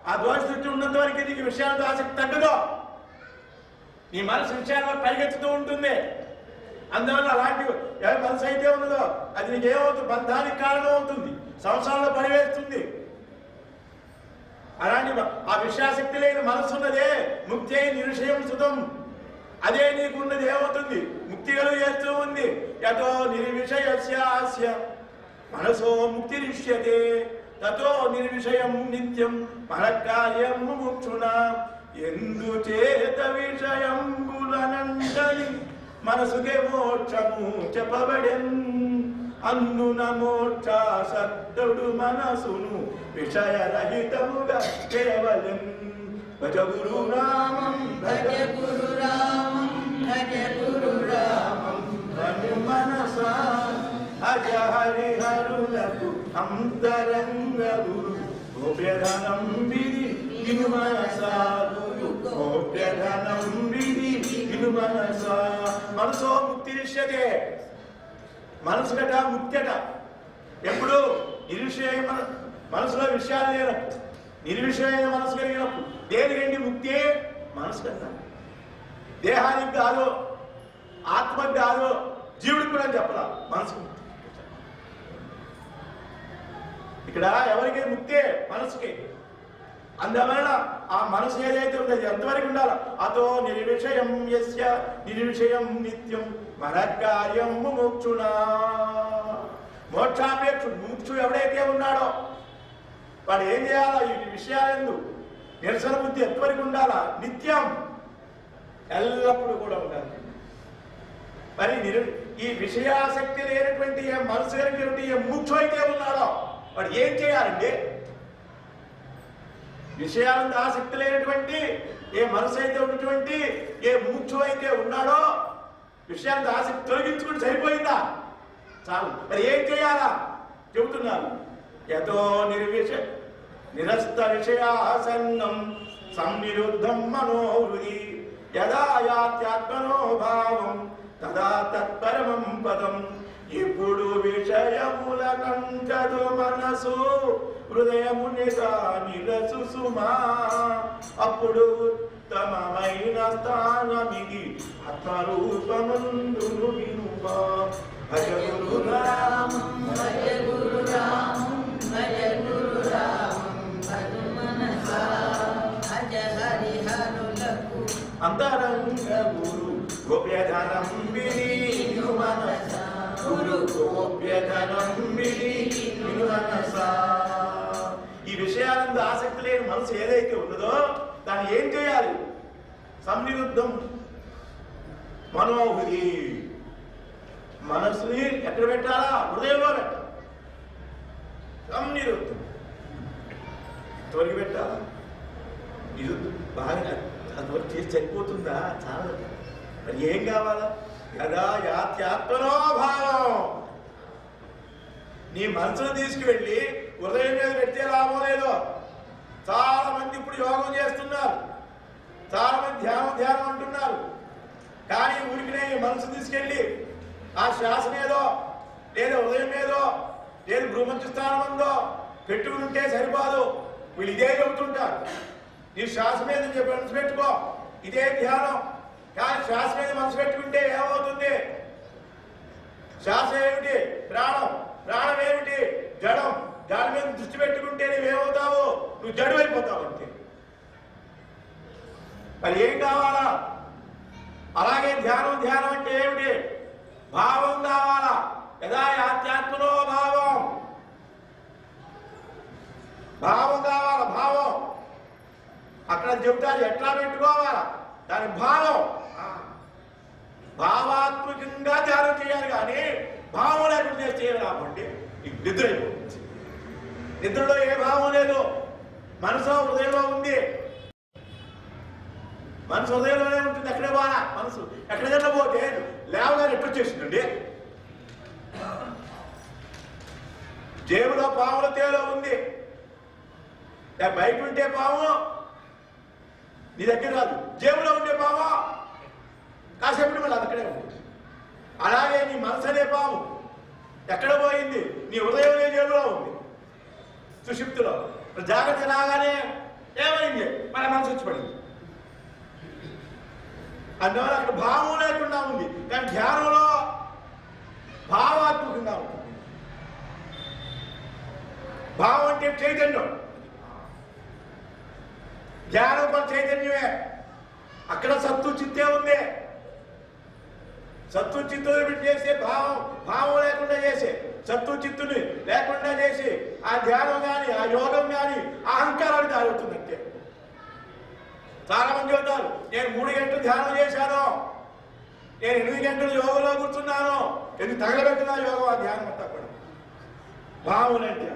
S1: ఆ దోష సృష్టి ఉన్నంత వరకు నీకు విషయాలతో ఆసక్తి తగ్గదు. నీ మనసు విషయాల పరిగెత్తుతూ ఉంటుంది. అందువల్ల అలాంటి ఏ మనసు అయితే ఉన్నదో అది నీకు ఏమవుతుంది బంధానికి కారణం అవుతుంది సంవత్సరాల్లో పడివేస్తుంది అలాంటి ఆ విషయాసక్తి లేని మనసు ఉన్నదే అయిన నిరుషయం సుతం. అదే నీకున్నది ఏమవుతుంది ముక్తి కలుగేస్తూ ఉంది. యతో నిర్విషయస్యాస్య మనసో ముక్తి రిష్యతే తతో నిర్విషయం నిత్యం మనకార్యం ముక్షుణ ఎందుచేత విషయంబులనందని మనసుకే మోక్షము చెప్పబడెన్ అన్నున మోక్ష సద్దుడు మనసును విషయరహితముగా కేవలం భజ గురు రామం భజ
S2: గురు రామం భజ గురు రామం
S1: భజ మనసా అజ హరిహరులకు అంతరంగ గురు గోప్యధనం విధి ఇను మనసా గురు. గోప్యధనం విధి ఇను మనసా. మనసో ముక్తి నిశ్చతే. మనసుకట ముక్తట ఎప్పుడు నిరుషయ మనసులో విషయాలు లేనప్పుడు నిర్విషయమైన మనసు కలిగినప్పుడు దేనికండి ముక్తి మనసు కదా దేహానికి కాదు ఆత్మకి కాదు జీవుడికి కూడా చెప్పరా మనసు ఇక్కడ ఎవరికి ముక్తే మనసుకి? అందువలన ఆ మనసు ఏదైతే ఉందో అది ఎంతవరకు ఉండాలి అతో నిర్విషయం యస్య నిర్విషయం నిత్యం మన కార్యం ముముక్షునా. మోక్షాపేక్షుడు ముముక్షు ఎవడైతే ఉన్నాడో వాడు ఏం చేయాలా ఈ విషయాలందు నిరసన బుద్ధి ఎంతవరకు ఉండాలా? నిత్యం. ఎల్లప్పుడూ కూడా ఉండాలి. మరి నిరు ఈ విషయాసక్తి లేనటువంటి ఏ మనసు లేనటువంటి ఏ ముఖ్యం అయితే ఉన్నాడో వాడు ఏం చేయాలండి? విషయాలందు ఆసక్తి లేనటువంటి ఏ మనసు అయితే ఉన్నటువంటి ఏ ముఖ్యం అయితే ఉన్నాడో విషయానికి ఆసక్తి తొలగించుకుని సరిపోయిందా? చాలు. మరి ఏం చేయాలా? చెబుతున్నారు. యతో నిర్విష నిరస్త విషయాసన్నం సంనిరుద్ధం మనోహృది యదా యాత్యాత్మనో భావం తదా తత్పరమం పదం ఇప్పుడు విషయముల కంకదు మనసు హృదయముని నిలసు సుమా అప్పుడు ఉత్తమమైన స్థానమిది ఆత్మరూపమందును వినుమా గోప్యధనం మనస గురు గోప్యధనం విని మనస ఈ విషయాలందు ఆసక్తి లేని మనసు ఏదైతే ఉన్నదో దాన్ని ఏం చేయాలి? సంనిరుద్ధం మనోహృది. మనసుని ఎక్కడ పెట్టాలా? హృదయంలో పెట్టాలి సంనిరుద్ధం తొలగి పెట్టాలా ఇది బాగా అంతవరకు చేసి చనిపోతుందా? చాలా మరి ఏం కావాలా? కదా యాత్యాత్మనో భావం నీ మనసును తీసుకువెళ్ళి హృదయం మీద పెడితే లాభం లేదు. చాలా మంది ఇప్పుడు యోగం చేస్తున్నారు. చాలా మంది ధ్యానం ధ్యానం అంటున్నారు. కానీ ఊరికినే మనసు తీసుకెళ్ళి ఆ శ్వాస మీదో లేదా హృదయం మీదో లేదు భ్రూమంచు స్థానం ఉందో పెట్టుకుని ఉంటే సరిపోదు. వీళ్ళు ఇదే చెబుతుంటారు. నీ శ్వాస మీద చెప్పి మనసు పెట్టుకో. ఇదే ధ్యానం. కానీ శ్వాస మీద మనసు పెట్టుకుంటే ఏమవుతుంది? శ్వాస ఏమిటి? ప్రాణం. ప్రాణం ఏమిటి? జడం. దాని మీద దృష్టి పెట్టుకుంటే నువ్వేమవుతావు? నువ్వు జడు అయిపోతావు అంతే. మరి ఏం కావాలా? అలాగే ధ్యానం ధ్యానం అంటే ఏమిటి? భావం కావాలా? యదా ఆధ్యాత్మలో భావం. భావం కావాలా? భావం. అక్కడ చెబుతారు ఎట్లా పెట్టుకోవాలా? దాని భావం. భావాత్మకంగా ధ్యానం చేయాలి కానీ భావం లేకుండా చేస్తే ఏం నీకు నిద్ర అయిపోతుంది నిద్రలో ఏ భావం లేదు మనసు హృదయంలో ఉంది. మనసు హృదయంలోనే ఉంటుంది ఎక్కడే బాగా మనసు. ఎక్కడికన్నా పోతే లేవగానే ఎట్టు వచ్చేసిందండి జేబులో పాముల తేలో ఉంది. బయట ఉంటే పాము నీ దగ్గర రాదు. జేబులో ఉండే పాము కాసేపటి మళ్ళీ అక్కడే ఉంది అలాగే నీ మనసు అనే పాము. ఎక్కడ పోయింది? నీ హృదయం అనే జేబులో ఉంది? సుషిప్తులో. జాగ్రత్త రాగానే ఏమైంది? మన మనసు వచ్చి పడింది అందువల్ల అక్కడ భావం లేకుండా ఉంది. కానీ ధ్యానంలో భావాత్మకంగా ఉంటుంది భావం అంటే చైతన్యం. ధ్యానం కూడా చైతన్యమే. అక్కడ సత్తు చిత్తే ఉంది. సత్తు చిత్తుని పెట్టి చేసే భావం భావం లేకుండా చేసే సత్తు చిత్తుని లేకుండా చేసి ఆ ధ్యానం కానీ ఆ యోగం కానీ అహంకారాన్ని దారుతుంది అంతే. చాలా మంది ఉంటారు నేను మూడు గంటలు ధ్యానం చేశాను నేను ఎనిమిది గంటలు యోగంలో కూర్చున్నాను ఎందుకు తగలబెట్టిన యోగం ఆ ధ్యానం అంతా కూడా. భావం అంటే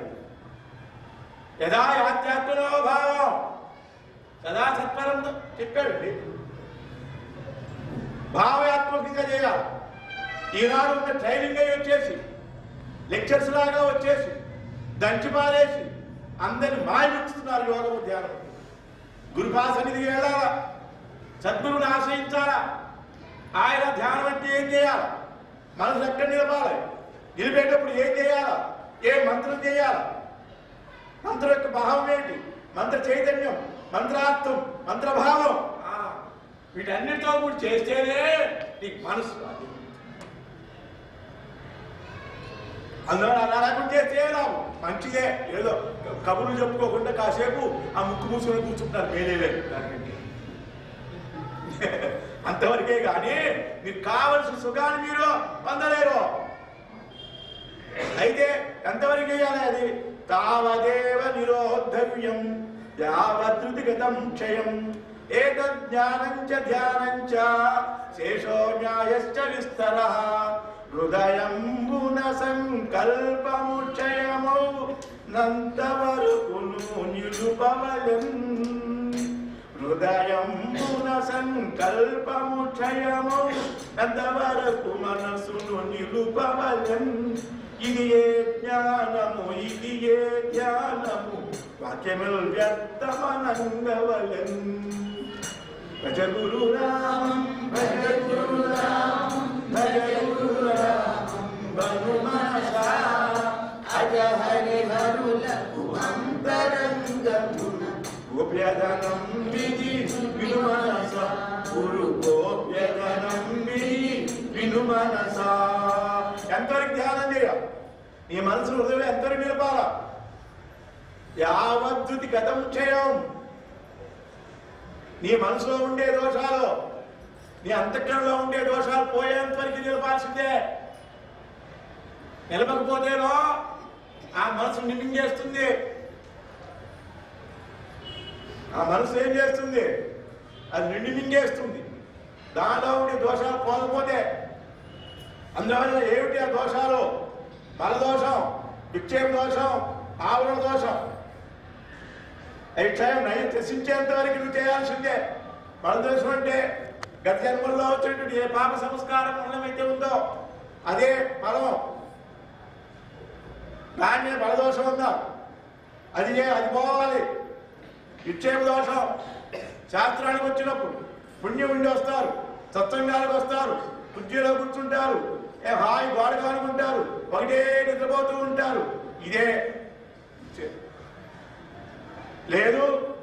S1: యథా యాత్యాత్మలో భావం. సదా సత్పరంతో చెప్పాడండి. భావయాత్మకంగా చేయాలి. ఈనాడు ఉన్న ట్రైనింగ్ అయి వచ్చేసి లెక్చర్స్ లాగా వచ్చేసి దంచిపారేసి అందరిని మాయమిస్తున్నారు యోగము ధ్యానం గురుపా సన్నిధికి వెళ్ళాలా సద్గురువుని ఆశ్రయించాలా? ఆయన ధ్యానం అంటే ఏం చేయాలి? మనసు ఎక్కడ నిలపాలి. నిలిపేటప్పుడు ఏం చేయాలా? ఏ మంత్రం చేయాలా? మంత్రం యొక్క భావం ఏంటి మంత్ర చైతన్యం మంత్రార్థం మంత్రభావం. వీటన్నిటితో కూడా చేస్తేనే నీకు మనసు రాదు. అందులో అలా లేకుండా చేస్తే రావు. మంచిదే. ఏదో కబుర్లు చెప్పుకోకుండా కాసేపు ఆ ముక్కు మూసుకొని కూర్చుంటారు మేలేలే దానికంటే అంతవరకే కానీ మీకు కావలసిన సుఖాన్ని మీరు పొందలేరు. అయితే ఎంతవరకు చేయాలి అది? తావదేవ నిరోధవ్యం యావద్రుతి గతం క్షయం. ఏతజ్ఞానం చ ధ్యానం చ శేషో న్యాయశ్చ విస్తర హృదయంబున సంకల్పము క్షయమౌ నంతవరకును నిలుపవలన్ హృదయంబున సంకల్పము క్షయము నంతవరకు మనసును నిలుపవలన్ ఇది ఏ జ్ఞానము ఇది ఏ ధ్యానము వాక్యములు వ్యర్థమనంగవలన్ భజ గురు రామం భజ గురు రామం భజ గురు రామం బను మనసా
S2: అజ హరి హరులకు అంతరంగమున
S1: గోప్యధనం విధి విను మనస గురు గోప్యధనం విధి విను మనస ఎంతవరకు ధ్యానం చేయ నీ మనసు హృదయం ఎంతవరకు నిలపాల యావద్దుతి గతం క్షయం నీ మనసులో ఉండే దోషాలు నీ అంతఃకరణలో ఉండే దోషాలు పోయేంత వరకు నిలపాల్సిందే. నిలపకపోతేనో ఆ మనసు నిమింగేస్తుంది ఆ మనసు ఏం చేస్తుంది? అది నిండి మింగేస్తుంది. దానిలో ఉండే దోషాలు పోకపోతే అందువల్ల ఏమిటి ఆ దోషాలు? మలదోషం విక్షేప దోషం ఆవరణ దోషం అవి నయం త్యసించేంత వరకు నువ్వు చేయాల్సిందే. మలదోషం అంటే గత జన్మల్లో వచ్చినటువంటి ఏ పాప సంస్కారం ఉన్నమైతే ఉందో అదే ఫలం. దాన్ని బలదోషం ఉందా? అది ఏ అది పోవాలి. ఇచ్చేపు దోషం. శాస్త్రానికి వచ్చినప్పుడు పుణ్యం ఉండి వస్తారు సత్సంగాలకు వస్తారు కుర్చీలో కూర్చుంటారు ఏ హాయి గోడ కానుకుంటారు ఒకటే నిద్రపోతూ ఉంటారు. ఇదే లేదు.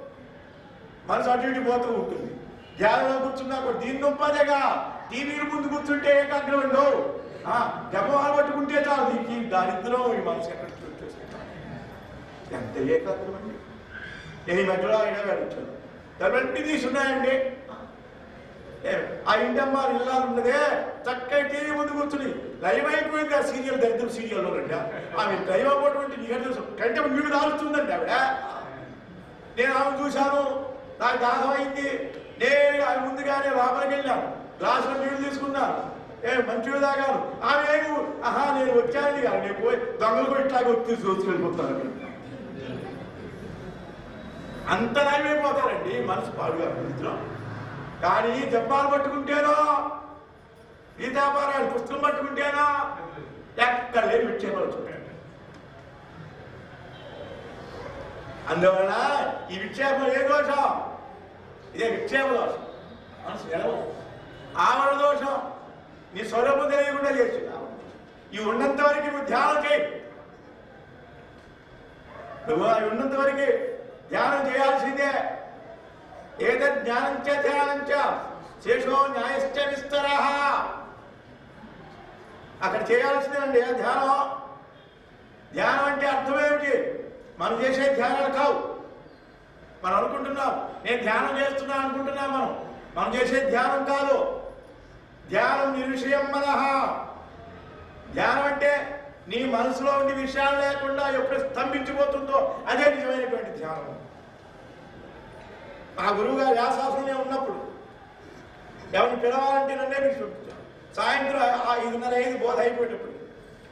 S1: మనసు అటు ఇటు పోతూ ఉంటుంది. ధ్యానంలో కూర్చున్నా కూడా దీన్ని నొప్పదేగా. టీవీ ముందు కూర్చుంటే ఏకాగ్రం ఉండవు. ఆ, పట్టుకుంటే చాలు. దీనికి దారిద్రం ఈ మనసు ఎక్కడ ఎంత ఏకాగ్రం అండి. నేను ఈ మధ్యలో అయినా వెళ్ళొచ్చాను దాని తీసున్నాయండి ఏ, ఆ ఇంటమ్మ ఇల్లాలు ఉన్నదే. చక్కగా టీవీ ముందు కూర్చుని లైవ్ అయిపోయింది ఆ సీరియల్ దరిద్రం సీరియల్లో రండి. ఆమె లైవ్ అవ్వటువంటి నీకు కంటే నీళ్ళు దారుస్తుందండి ఆవిడ. నేను ఆమె చూశాను. నాకు దాహం అయింది నేను ఆమె ముందుగానే లోపలికి వెళ్ళాను గ్లాసులో నీళ్ళు తీసుకున్నాను ఏ మంచిగా తాగాను. ఆమె ఏమి ఆహా నేను వచ్చాను కాదు నేను పోయి దొంగలు కూడా ఇట్లాగే వచ్చి చూసి వెళ్ళిపోతాను అంత నయమైపోతారండి మనసు పాడుగా మిత్రం కానీ జబ్బాలు పట్టుకుంటేనో గీతాపారాయణ పుస్తకం పట్టుకుంటేనో ఎక్కడ లేని విక్షేపాలు చూడండి అందువల్ల ఈ విక్షేపం ఏ దోషం? ఇదే విక్షేప దోషం. మనసు ఎడవ ఆవరణ దోషం. నీ స్వరూపం తెలియకుండా చేసి ఇవి ఉన్నంత వరకు నువ్వు ధ్యానం చేయి. నువ్వు అవి ఉన్నంత వరకు ధ్యానం చేయాల్సిందే. ఏదో జ్ఞానం చ ధ్యానం చ న్యాయశ్చ విస్తర. అక్కడ చేయాల్సిందే అండి ధ్యానం ధ్యానం అంటే అర్థం ఏమిటి? మనం చేసే ధ్యానాలు కావు. మనం అనుకుంటున్నాం. నేను ధ్యానం చేస్తున్నా అనుకుంటున్నాం మనం. మనం చేసే ధ్యానం కాదు. ధ్యానం నిర్విషయం మనహ. ధ్యానం అంటే నీ మనసులో ఉండి విషయాలు లేకుండా ఎప్పుడు స్తంభించిపోతుందో అదే నిజమైనటువంటి ధ్యానం. మా గురువుగా గారు ఉన్నప్పుడు ఎవరిని పిలవాలంటే నన్నే పిలిచి సాయంత్రం ఆ ఐదున్నర ఐదు బోధ అయిపోయేటప్పుడు.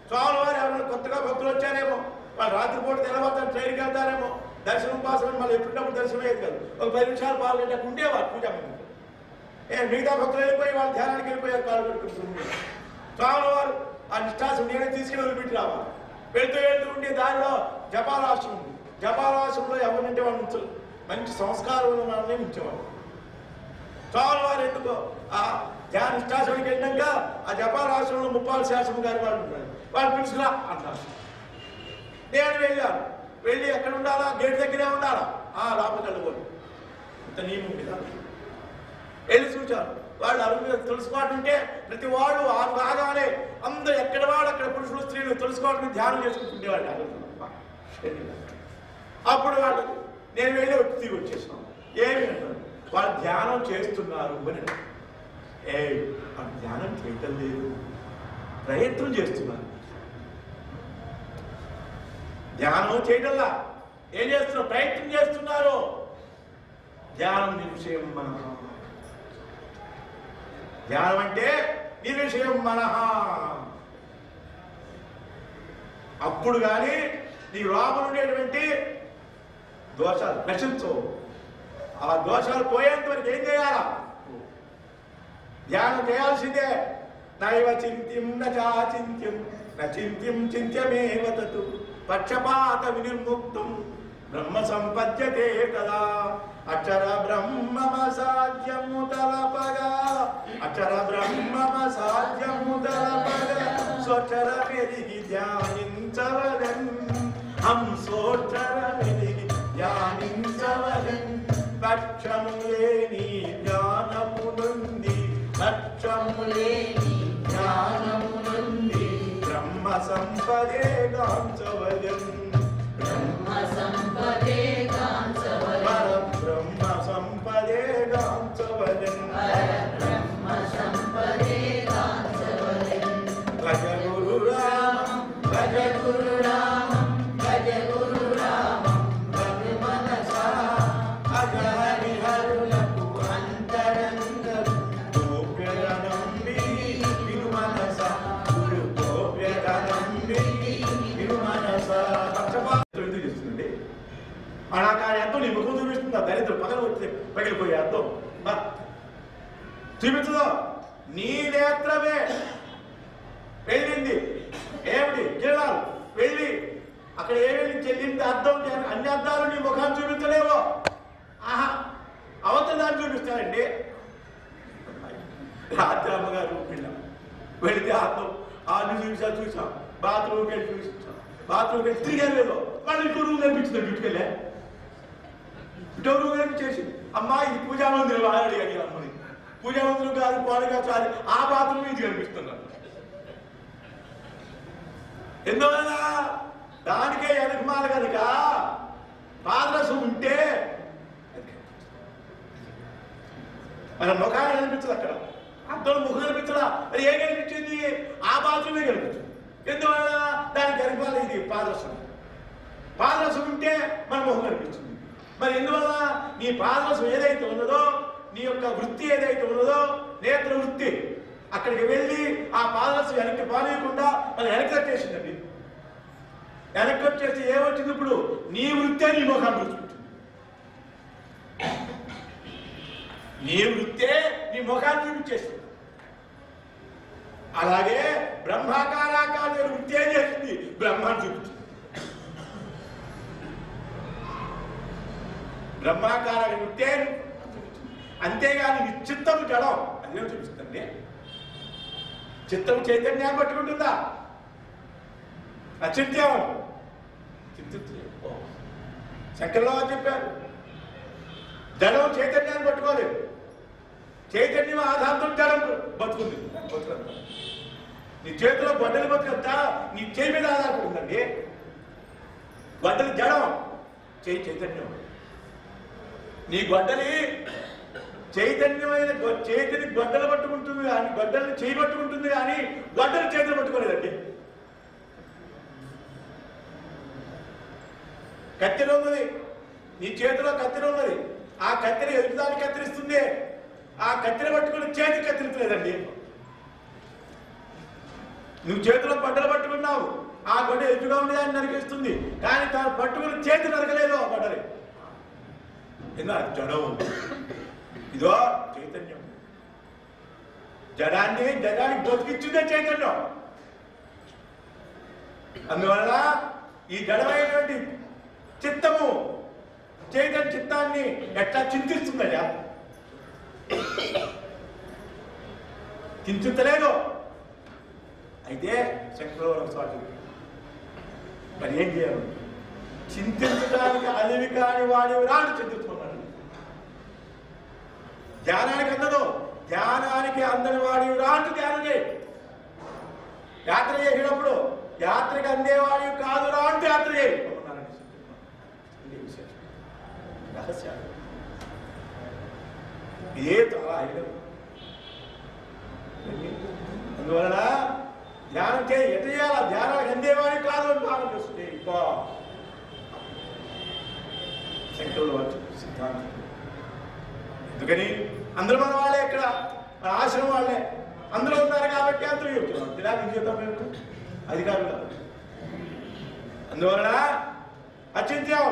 S1: స్వామి వారు ఎవరైనా కొత్తగా భక్తులు వచ్చారేమో వాళ్ళు రాత్రిపూట తెల్లవారుతారు ట్రైన్కి వెళ్తారేమో. దర్శనం ఉపాసన మళ్ళీ ఎప్పుడప్పుడు దర్శనం అయ్యేది కాదు. ఒక పది నిమిషాలు పాలు గంటకు ఉండేవారు పూజ ఏ మిగతా భక్తులు వెళ్ళిపోయి వాళ్ళ ధ్యానానికి వెళ్ళిపోయారు కాలు పెట్టుకుంటుంది స్వామి వారు ఆ నిష్ఠాసం నేనే తీసుకుని వదిలిపెట్టి రావాలి. వెళ్తూ వెళ్తూ ఉండే దారిలో జపారాశ్రం ఉంది. జపారాశ్రంలో ఎవరినంటే వాళ్ళు ఉంచరు మంచి సంస్కారం ఉన్న వాళ్ళని ఉంచేవాళ్ళు స్వామి వారు ఎందుకో ఆ ధ్యాన నిష్ఠాసనకి వెళ్ళినాక ఆ జపారాశ్రంలో ముప్పాల శాసనం గారి వాళ్ళు ఉంటారు. వాళ్ళు పిలుచుకురా అంటారు. నేను వెళ్ళాను. వెళ్ళి ఎక్కడ ఉండాలా? గేట్ దగ్గరే ఉండాలా? ఆ లోపలికి వెళ్ళకూడదు ఇంత నియమం మీద వెళ్ళి చూచారు వాళ్ళు అరుగు మీద తెలుసుకోవాలంటే ఉంటే ప్రతి వాడు ఆ రాగానే అందరూ ఎక్కడ వాడు అక్కడ పురుషులు స్త్రీలు తెలుసుకోవాలని ధ్యానం చేసుకుంటుండేవాళ్ళు అప్పుడు వాళ్ళు నేను వెళ్ళి వచ్చి తిరిగి వచ్చేసాను. ఏమి వాళ్ళు ధ్యానం చేస్తున్నారు అని ఏ వాళ్ళు ధ్యానం చేయటం లేదు. ప్రయత్నం చేస్తున్నారు. ధ్యానం చేయటంలా ఏం చేస్తున్నారు ప్రయత్నం చేస్తున్నారు. ధ్యానం నిర్విషయం మన ధ్యానం అంటే నిర్విషయం మనహ. అప్పుడు కానీ నీ లోపల ఉండేటువంటి దోషాలు నశించవు. ఆ దోషాలు పోయేంత వరకు ఏం చేయాలా? ధ్యానం చేయాల్సిందే. నైవ చింత్యం నాచింత్యం నచింత్యం చింత్యమేవ తతు. పక్షపాత వినిర్ముక్తం. బ్రహ్మ సంపద్యతే కదా. అక్షర బ్రహ్మమ సాధ్యము తలపగా. అక్షర బ్రహ్మమ సాధ్యము తలపగా స్వచర పెరిగి ధ్యానించవలెన్ హంసోక్షర పెరిగి ధ్యానించవలెన్ పక్షము లేని पदे च वयं దరిద్రం పగలు పగిలిపోయే అర్థం. బా. చూపించదు? నీ నేత్రమే. వెళ్ళింది. ఏమిటి? కిరణాలు వెళ్ళి. అక్కడ ఏమేమి చెల్లింది అర్థం అన్ని అర్థాలు నీ ముఖాన్ని చూపించలేవో. ఆహా. అవతల దాన్ని చూపిస్తానండి రాత్రి అమ్మగారు వెళ్ళాం వెళితే అర్థం. ఆరు చూసా చూసాం. బాత్రూమ్కి వెళ్ళి చూసాం. బాత్రూమ్కి వెళ్ళి తిరిగాను లేదో మళ్ళీ ఇంకో రూమ్ కనిపించింది ఇటుకెళ్ళే. ఇటో రూమ్ కనిపించేసింది అమ్మా ఇది పూజా మందిరం అని అడిగాను అమ్మని పూజా మందిరం కాదు కోడగా చాలి ఆ బాత్రూమ్ ఇది కనిపిస్తున్నాను ఎందువల్ల దానికే వెనకమాల కనుక పాదరసం ఉంటే మన ముఖాన్ని కనిపించదు అక్కడ. అద్దం ముఖం కనిపించదా అది ఏం కనిపించింది? ఆ బాత్రూమే కనిపించింది ఎందువల్ల దానికి వెనకమాల ఇది పాదరసం. పాదరసం ఉంటే మన ముఖం కనిపించింది మరి ఎందువల్ల నీ పాదరసం ఏదైతే ఉన్నదో నీ యొక్క వృత్తి ఏదైతే ఉన్నదో నేత్ర వృత్తి అక్కడికి వెళ్ళి ఆ పాదరసం వెనక్కి పాలేయకుండా మన వెనక్కి వచ్చేసిందండి వెనక్కి వచ్చేసి ఏమొచ్చింది ఇప్పుడు? నీ వృత్తే నీ ముఖాన్ని చూసుకుంటుంది నీ వృత్తే నీ ముఖాన్ని చూపించేస్తుంది అలాగే బ్రహ్మాకారాకార వృత్తి ఏం చేసింది. బ్రహ్మాన్ని చూపించింది. బ్రహ్మాకార వృత్తే అంతేగాని నిశ్చిత్తం చిత్తం జడం. అదేం చూపిస్తుంది? చిత్తం చైతన్యాన్ని పట్టుకుంటుందా? అచింత్యం. చింతించలేదు శంకర్లో చెప్పారు. జడం చైతన్యాన్ని పట్టుకోలేదు చైతన్యం ఆధారంతో జడం బతుకుంది. బతుకంతా నీ చేతిలో గొడ్డలి బతుకంతా నీ చేయి మీద ఆధారపడుతుందండి ఉందండి. జడం చేయి చైతన్యం. నీ గొడ్డలి చైతన్యమైన చేతిని గొడ్డలు పట్టుకుంటుంది కానీ గొడ్డల్ని చేయి పట్టుకుంటుంది కానీ గొడ్డలు చేతులు పట్టుకోలేదండి. కత్తిలో ఉన్నది నీ చేతిలో కత్తిలో ఉన్నది ఆ కత్తిని ఎదుటిదాన్ని కత్తిరిస్తుంది. ఆ కత్తిని పట్టుకుని చేతి కత్తిరించలేదండి. నువ్వు చేతిలో గొడ్డలు పట్టుకున్నావు. ఆ గొడ్డ ఎదుటిగా ఉండేదాన్ని నరికిస్తుంది. కానీ తాను పట్టుకుని చేతి నరకలేదు ఆ గొడ్డలి. ఎందుకు అది జడం ఇదో చైతన్యం జడాన్ని జడానికి బతికిచ్చిందే చైతన్యం అందువల్ల ఈ జడమైనటువంటి చిత్తము చైతన్య చిత్తాన్ని ఎట్లా చింతిస్తుందయ్యా చింతించలేదు అయితే శంకరవరం స్వామి మరి ఏం చేయాలి చింతించడానికి అలివి కాని వాడి రాడు చింతిస్తున్నాడు ధ్యానానికి అందదు. ధ్యానానికి అందని వాడి రాంటి ధ్యానం యాత్ర చేసినప్పుడు యాత్రకి అందేవాడి కాదు రాంటి యాత్ర చేయి. రహస్యాలు. ఇదే చాలా అందువలన ధ్యానం చేయి. ఎట్లా చేయాలా? ధ్యానానికి అందేవాడి కాదు అని భావన చేస్తుంది. ఇంకా శంకరుడు సిద్ధాంతం. అందుకని అందరూ మన వాళ్ళే ఇక్కడ మన ఆశ్రమం వాళ్ళే. అందరూ ఉన్నారు కాబట్టి అందరూ చెప్తున్నాం తినాలి చెప్తాం మేము అది కాదు అందువలన అచింత్యం.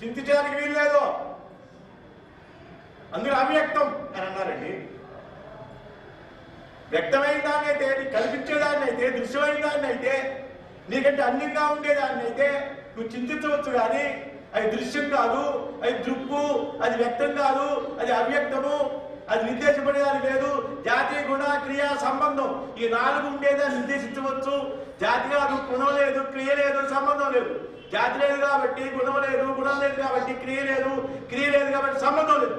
S1: చింతించడానికి వీలు లేదు. అందులో అవ్యక్తం అని అన్నారండి. వ్యక్తమైన దాన్ని అయితే నీకు కల్పించేదాన్ని అయితే దృశ్యమైన దాన్ని అయితే నీకంటే అన్యంగా ఉండేదాన్ని అయితే నువ్వు చింతించవచ్చు కానీ అది దృశ్యం కాదు అది దృప్పు అది వ్యక్తం కాదు అది అవ్యక్తము అది నిర్దేశపడేదాన్ని లేదు. జాతి గుణ క్రియ సంబంధం ఈ నాలుగు ఉండేదాన్ని నిర్దేశించవచ్చు. జాతి కాదు గుణం లేదు క్రియ లేదు సంబంధం లేదు. జాతి లేదు కాబట్టి గుణం లేదు గుణం లేదు కాబట్టి క్రియ లేదు క్రియ లేదు కాబట్టి సంబంధం లేదు.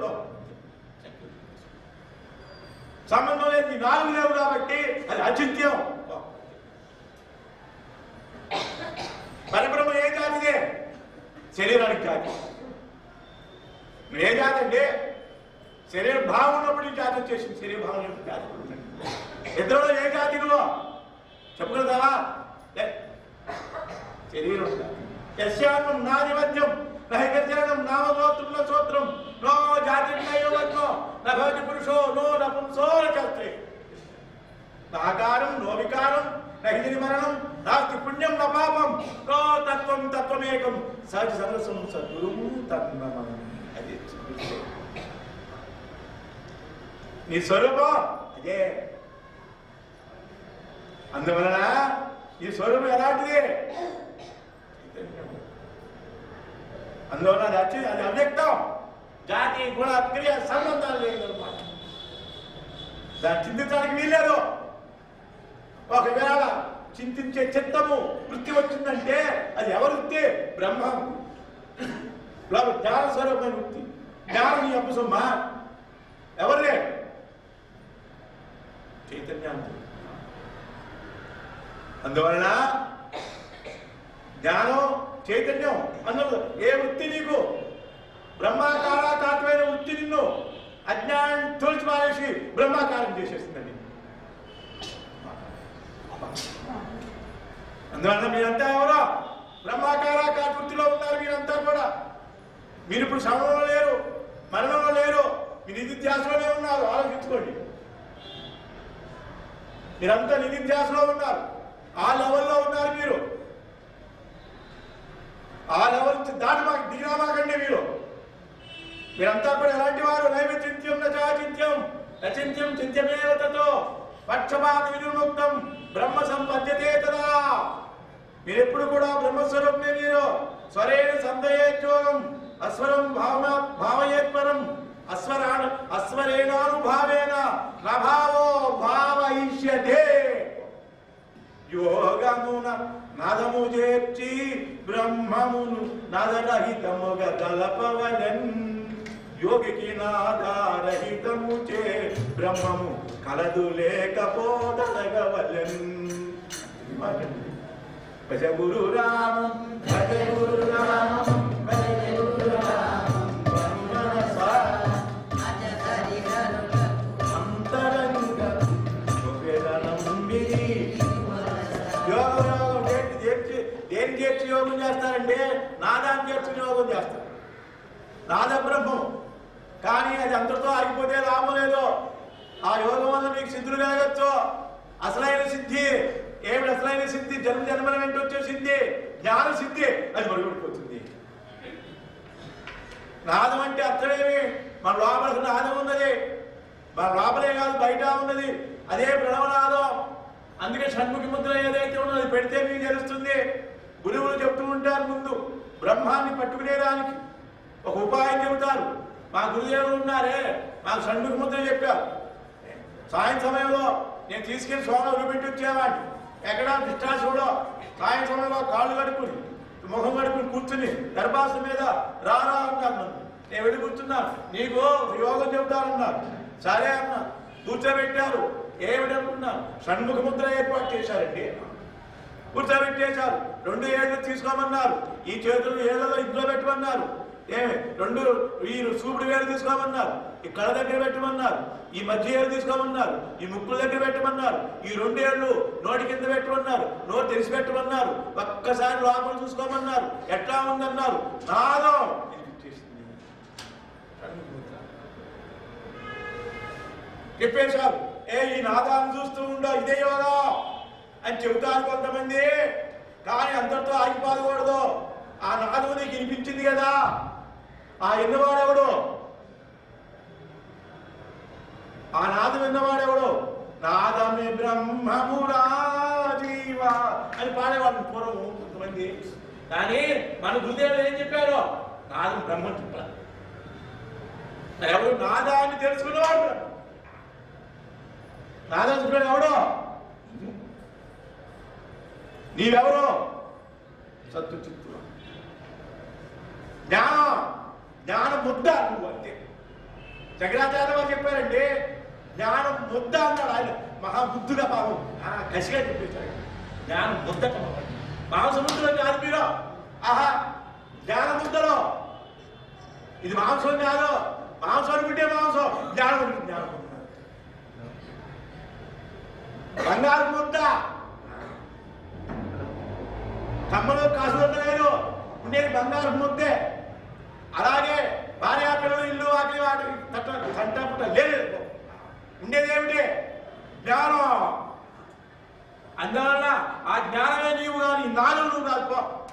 S1: సంబంధం లేదు నాలుగు లేవు కాబట్టి అది అచింత్యం పరబ్రహ్మ ఏ జాతిదే శరీరానికి జాతి. ఏ జాతి అంటే శరీర భావం ఉన్నప్పుడు ఈ జాతి వచ్చేసింది. శరీర భావం యొక్క జాతి. ఇద్దరులో ఏ జాతి నువ్వు? చెప్పగలుగుతావా శరీరం యశాన్నం యస్యాన్నం నాది మధ్యం నైగర్జనం నామగోత్రుల సూత్రం. నో జాతి నభవతి పురుషో నో నపుంసో శాస్త్రే నాకారం నో వికారం నహిని మరణం నాస్తి పుణ్యం నా పాపం నో తత్వం తత్వమేకం సహజ సరసం సద్గురుం తన్మమం అది నీ స్వరూపం అదే. అందువలన ఈ స్వరూపం ఎలాంటిది? అందువలన అది వచ్చి అది అవ్యక్తం. జాతి గుణ క్రియ సంబంధాలు లేదన్నమాట దాన్ని చింతించడానికి వీల్లేదు. ఒకవేళ చింతించే చిత్తము వృత్తి వచ్చిందంటే అది ఎవరి వృత్తి? బ్రహ్మ. జ్ఞాన స్వరూపమైన వృత్తి. జ్ఞానం ఈ అంశమ్మ ఎవరిదే? చైతన్యాన్ని అందువలన జ్ఞానం చైతన్యం అన్నది ఏ వృత్తి నీకు? బ్రహ్మాకారాకారమైన వృత్తి నిన్ను అజ్ఞానం తోల్చి మానేసి బ్రహ్మాకారం చేసేస్తుందండి అందువల్ల మీరంతా ఎవరో బ్రహ్మాకార వృత్తిలో ఉన్నారు మీరంతా కూడా. మీరు ఇప్పుడు శ్రమంలో లేరు మరణంలో లేరు మీ నిధిధ్యాసలోనే ఉన్నారు. ఆలోచించుకోండి. మీరంతా నిధిధ్యాసలో ఉన్నారు. ఆ లెవెల్లో ఉన్నారు మీరు. ఆ లెవెల్ దాటి మాకు దిగిరామాకండి మీరు. మీరంతా కూడా ఎలాంటి వారు? నైవ చింత్యం నచాచింత్యం నచింత్యం చింత్యమేవతతో పక్షపాత వినుముక్తం బ్రహ్మ సంపద్యతే తదా. మీరెప్పుడు కూడా బ్రహ్మస్వరూపమే మీరు. స్వరేణ సందయేత్యోగం అస్వరం భావన భావయేత్వరం అస్వరాణ అస్వరేణానుభావేన నభావో భావయిష్యతే. యోగమున నదము చేర్చి బ్రహ్మమును నదరహితముగా తలపవనన్ యోగికి నాదారహితము చే బ్రహ్మము కలదు లేకపోదలగవలన్. భజ గురు రామం భజ గురు రామం భజ
S2: నాదాన్ని
S1: చేర్చి యోగం చేస్తారు. నాద బ్రహ్మం కానీ అది అంతటితో ఆగిపోతే లాభం లేదు. ఆ యోగం వల్ల మీకు సిద్ధులు కలగచ్చు. అసలైన సిద్ధి ఏమిటి అసలైన సిద్ధి? జన్మ జన్మల వెంట వచ్చే సిద్ధి జ్ఞాన సిద్ధి అది మరుగుడిపోతుంది నాదం అంటే అర్థమేమి? మన లోపల నాదం ఉన్నది. మన లోపలే కాదు బయట ఉన్నది. అదే ప్రణవనాదం అందుకే షణ్ముఖి ముద్ర ఏదైతే ఉన్నదో అది పెడితే మీకు తెలుస్తుంది. గురువులు చెప్తూ ఉంటారు ముందు. బ్రహ్మాన్ని పట్టుకునేదానికి ఒక ఉపాయం చెబుతారు. మా గురుదేవులు ఉన్నారే మాకు షణ్ముఖి ముద్ర చెప్పారు. సాయం సమయంలో నేను తీసుకెళ్ళి సోమ ఉరిపెట్టి వచ్చేవాడిని. ఎక్కడ కృష్ణాశ్రమంలో సాయం సమయంలో కాళ్ళు కడుక్కుని ముఖం కడుక్కుని కూర్చుని దర్భాసం మీద రారా అన్నారు నేను వెళ్ళి కూర్చున్నాను. నీకు యోగం చెబుతానన్నారు. సరే అన్న కూర్చోబెట్టారు. ఏమిటనుకున్నాను షణ్ముఖ ముద్ర ఏర్పాటు చేశారండి. కూర్చోబెట్టేశారు. రెండు ఏళ్ళు తీసుకోమన్నారు. ఈ చేతులు ఏళ్ళలో ఇంట్లో పెట్టమన్నారు. ఏ రెండు వీరు సూపుడు వేలు తీసుకోమన్నారు ఈ కళ్ళ దగ్గర పెట్టమన్నారు ఈ మధ్య ఏళ్ళు తీసుకోమన్నారు ఈ ముక్కుల దగ్గర పెట్టమన్నారు ఈ రెండు ఏళ్ళు నోటి కింద పెట్టమన్నారు నోరు తెరిచి పెట్టమన్నారు ఒక్కసారి లోపల చూసుకోమన్నారు ఎట్లా ఉందన్నారు నాదో. చెప్పేశారు ఏ ఈ నాదాన్ని చూస్తూ ఉండవు ఇదే యోగా అని చెబుతారు కొంతమంది కానీ అంతటితో ఆగిపోకూడదు. ఆ నాదం నీకు వినిపించింది కదా. ఆ ఎన్నవాడెవడు ఆ నాదం విన్నవాడెవడు? నాదమే బ్రహ్మమురా అని పాడేవాడు పూర్వం కొంతమంది. కానీ మన గురుదేవుడు ఏం చెప్పారు నాదం బ్రహ్మం చెప్పారు ఎవడు? నాదాన్ని తెలుసుకునేవాడు బ్రహ్మ. నాదం చెప్పాడు ఎవడో? నీవెవరో? సత్తు చిత్తు జ్ఞానం. జ్ఞానం ముద్ద నువ్వు అంతే. శంకరాచార్య వారు చెప్పారండి జ్ఞానం ముద్ద అన్నాడు ఆయన. మహాబుద్ధుగా పాపం ఆ, కసిగా చెప్పేశాడు జ్ఞానం ముద్ద మాంసముద్రలో కాదు మీరు. ఆహా జ్ఞాన ముద్దలో. ఇది మాంసం కాదు. మాంసం అనుకుంటే మాంసం. జ్ఞానం అనుకుంటే జ్ఞానం బంగారు ముద్ద. కమ్మలో కాసు లేదు. ఉండేది బంగారు ముద్దే. అలాగే భార్య పిల్లలు ఇల్లు వాకి వాటి తట్ట పుట్ట లేదు. ఉండేది ఏమిటి? జ్ఞానం. అందువల్ల ఆ జ్ఞానమే నీవు కానీ నాలుగు నువ్వు కాదు పో.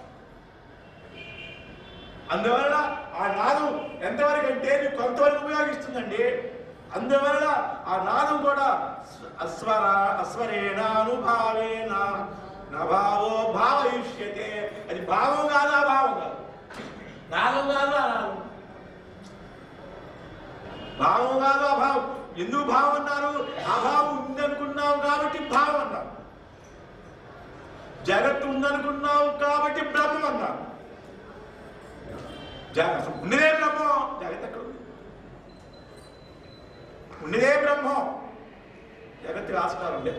S1: అందువల్ల ఆ నాదం ఎంతవరకు అంటే నీకు కొంతవరకు ఉపయోగిస్తుందండి? అందువల్ల ఆ నాదం కూడా అస్వర అస్వరేణ అనుభావేన నభావో భావయిష్యతే. అది భావం కాదు? భావం కాదు. నాదం కాదు ఆ భావం కాదు అభావం ఎందుకు భావం అన్నారు? అభావం ఉందనుకున్నావు కాబట్టి భావం అన్నారు. జగత్తు ఉందనుకున్నావు కాబట్టి బ్రహ్మం అన్నారు. జగ అసలు ఉన్నదే బ్రహ్మం. జగత్ ఎక్కడ ఉంది? ఉన్నదే బ్రహ్మం. జగత్తుకి ఆస్కారం లేదు.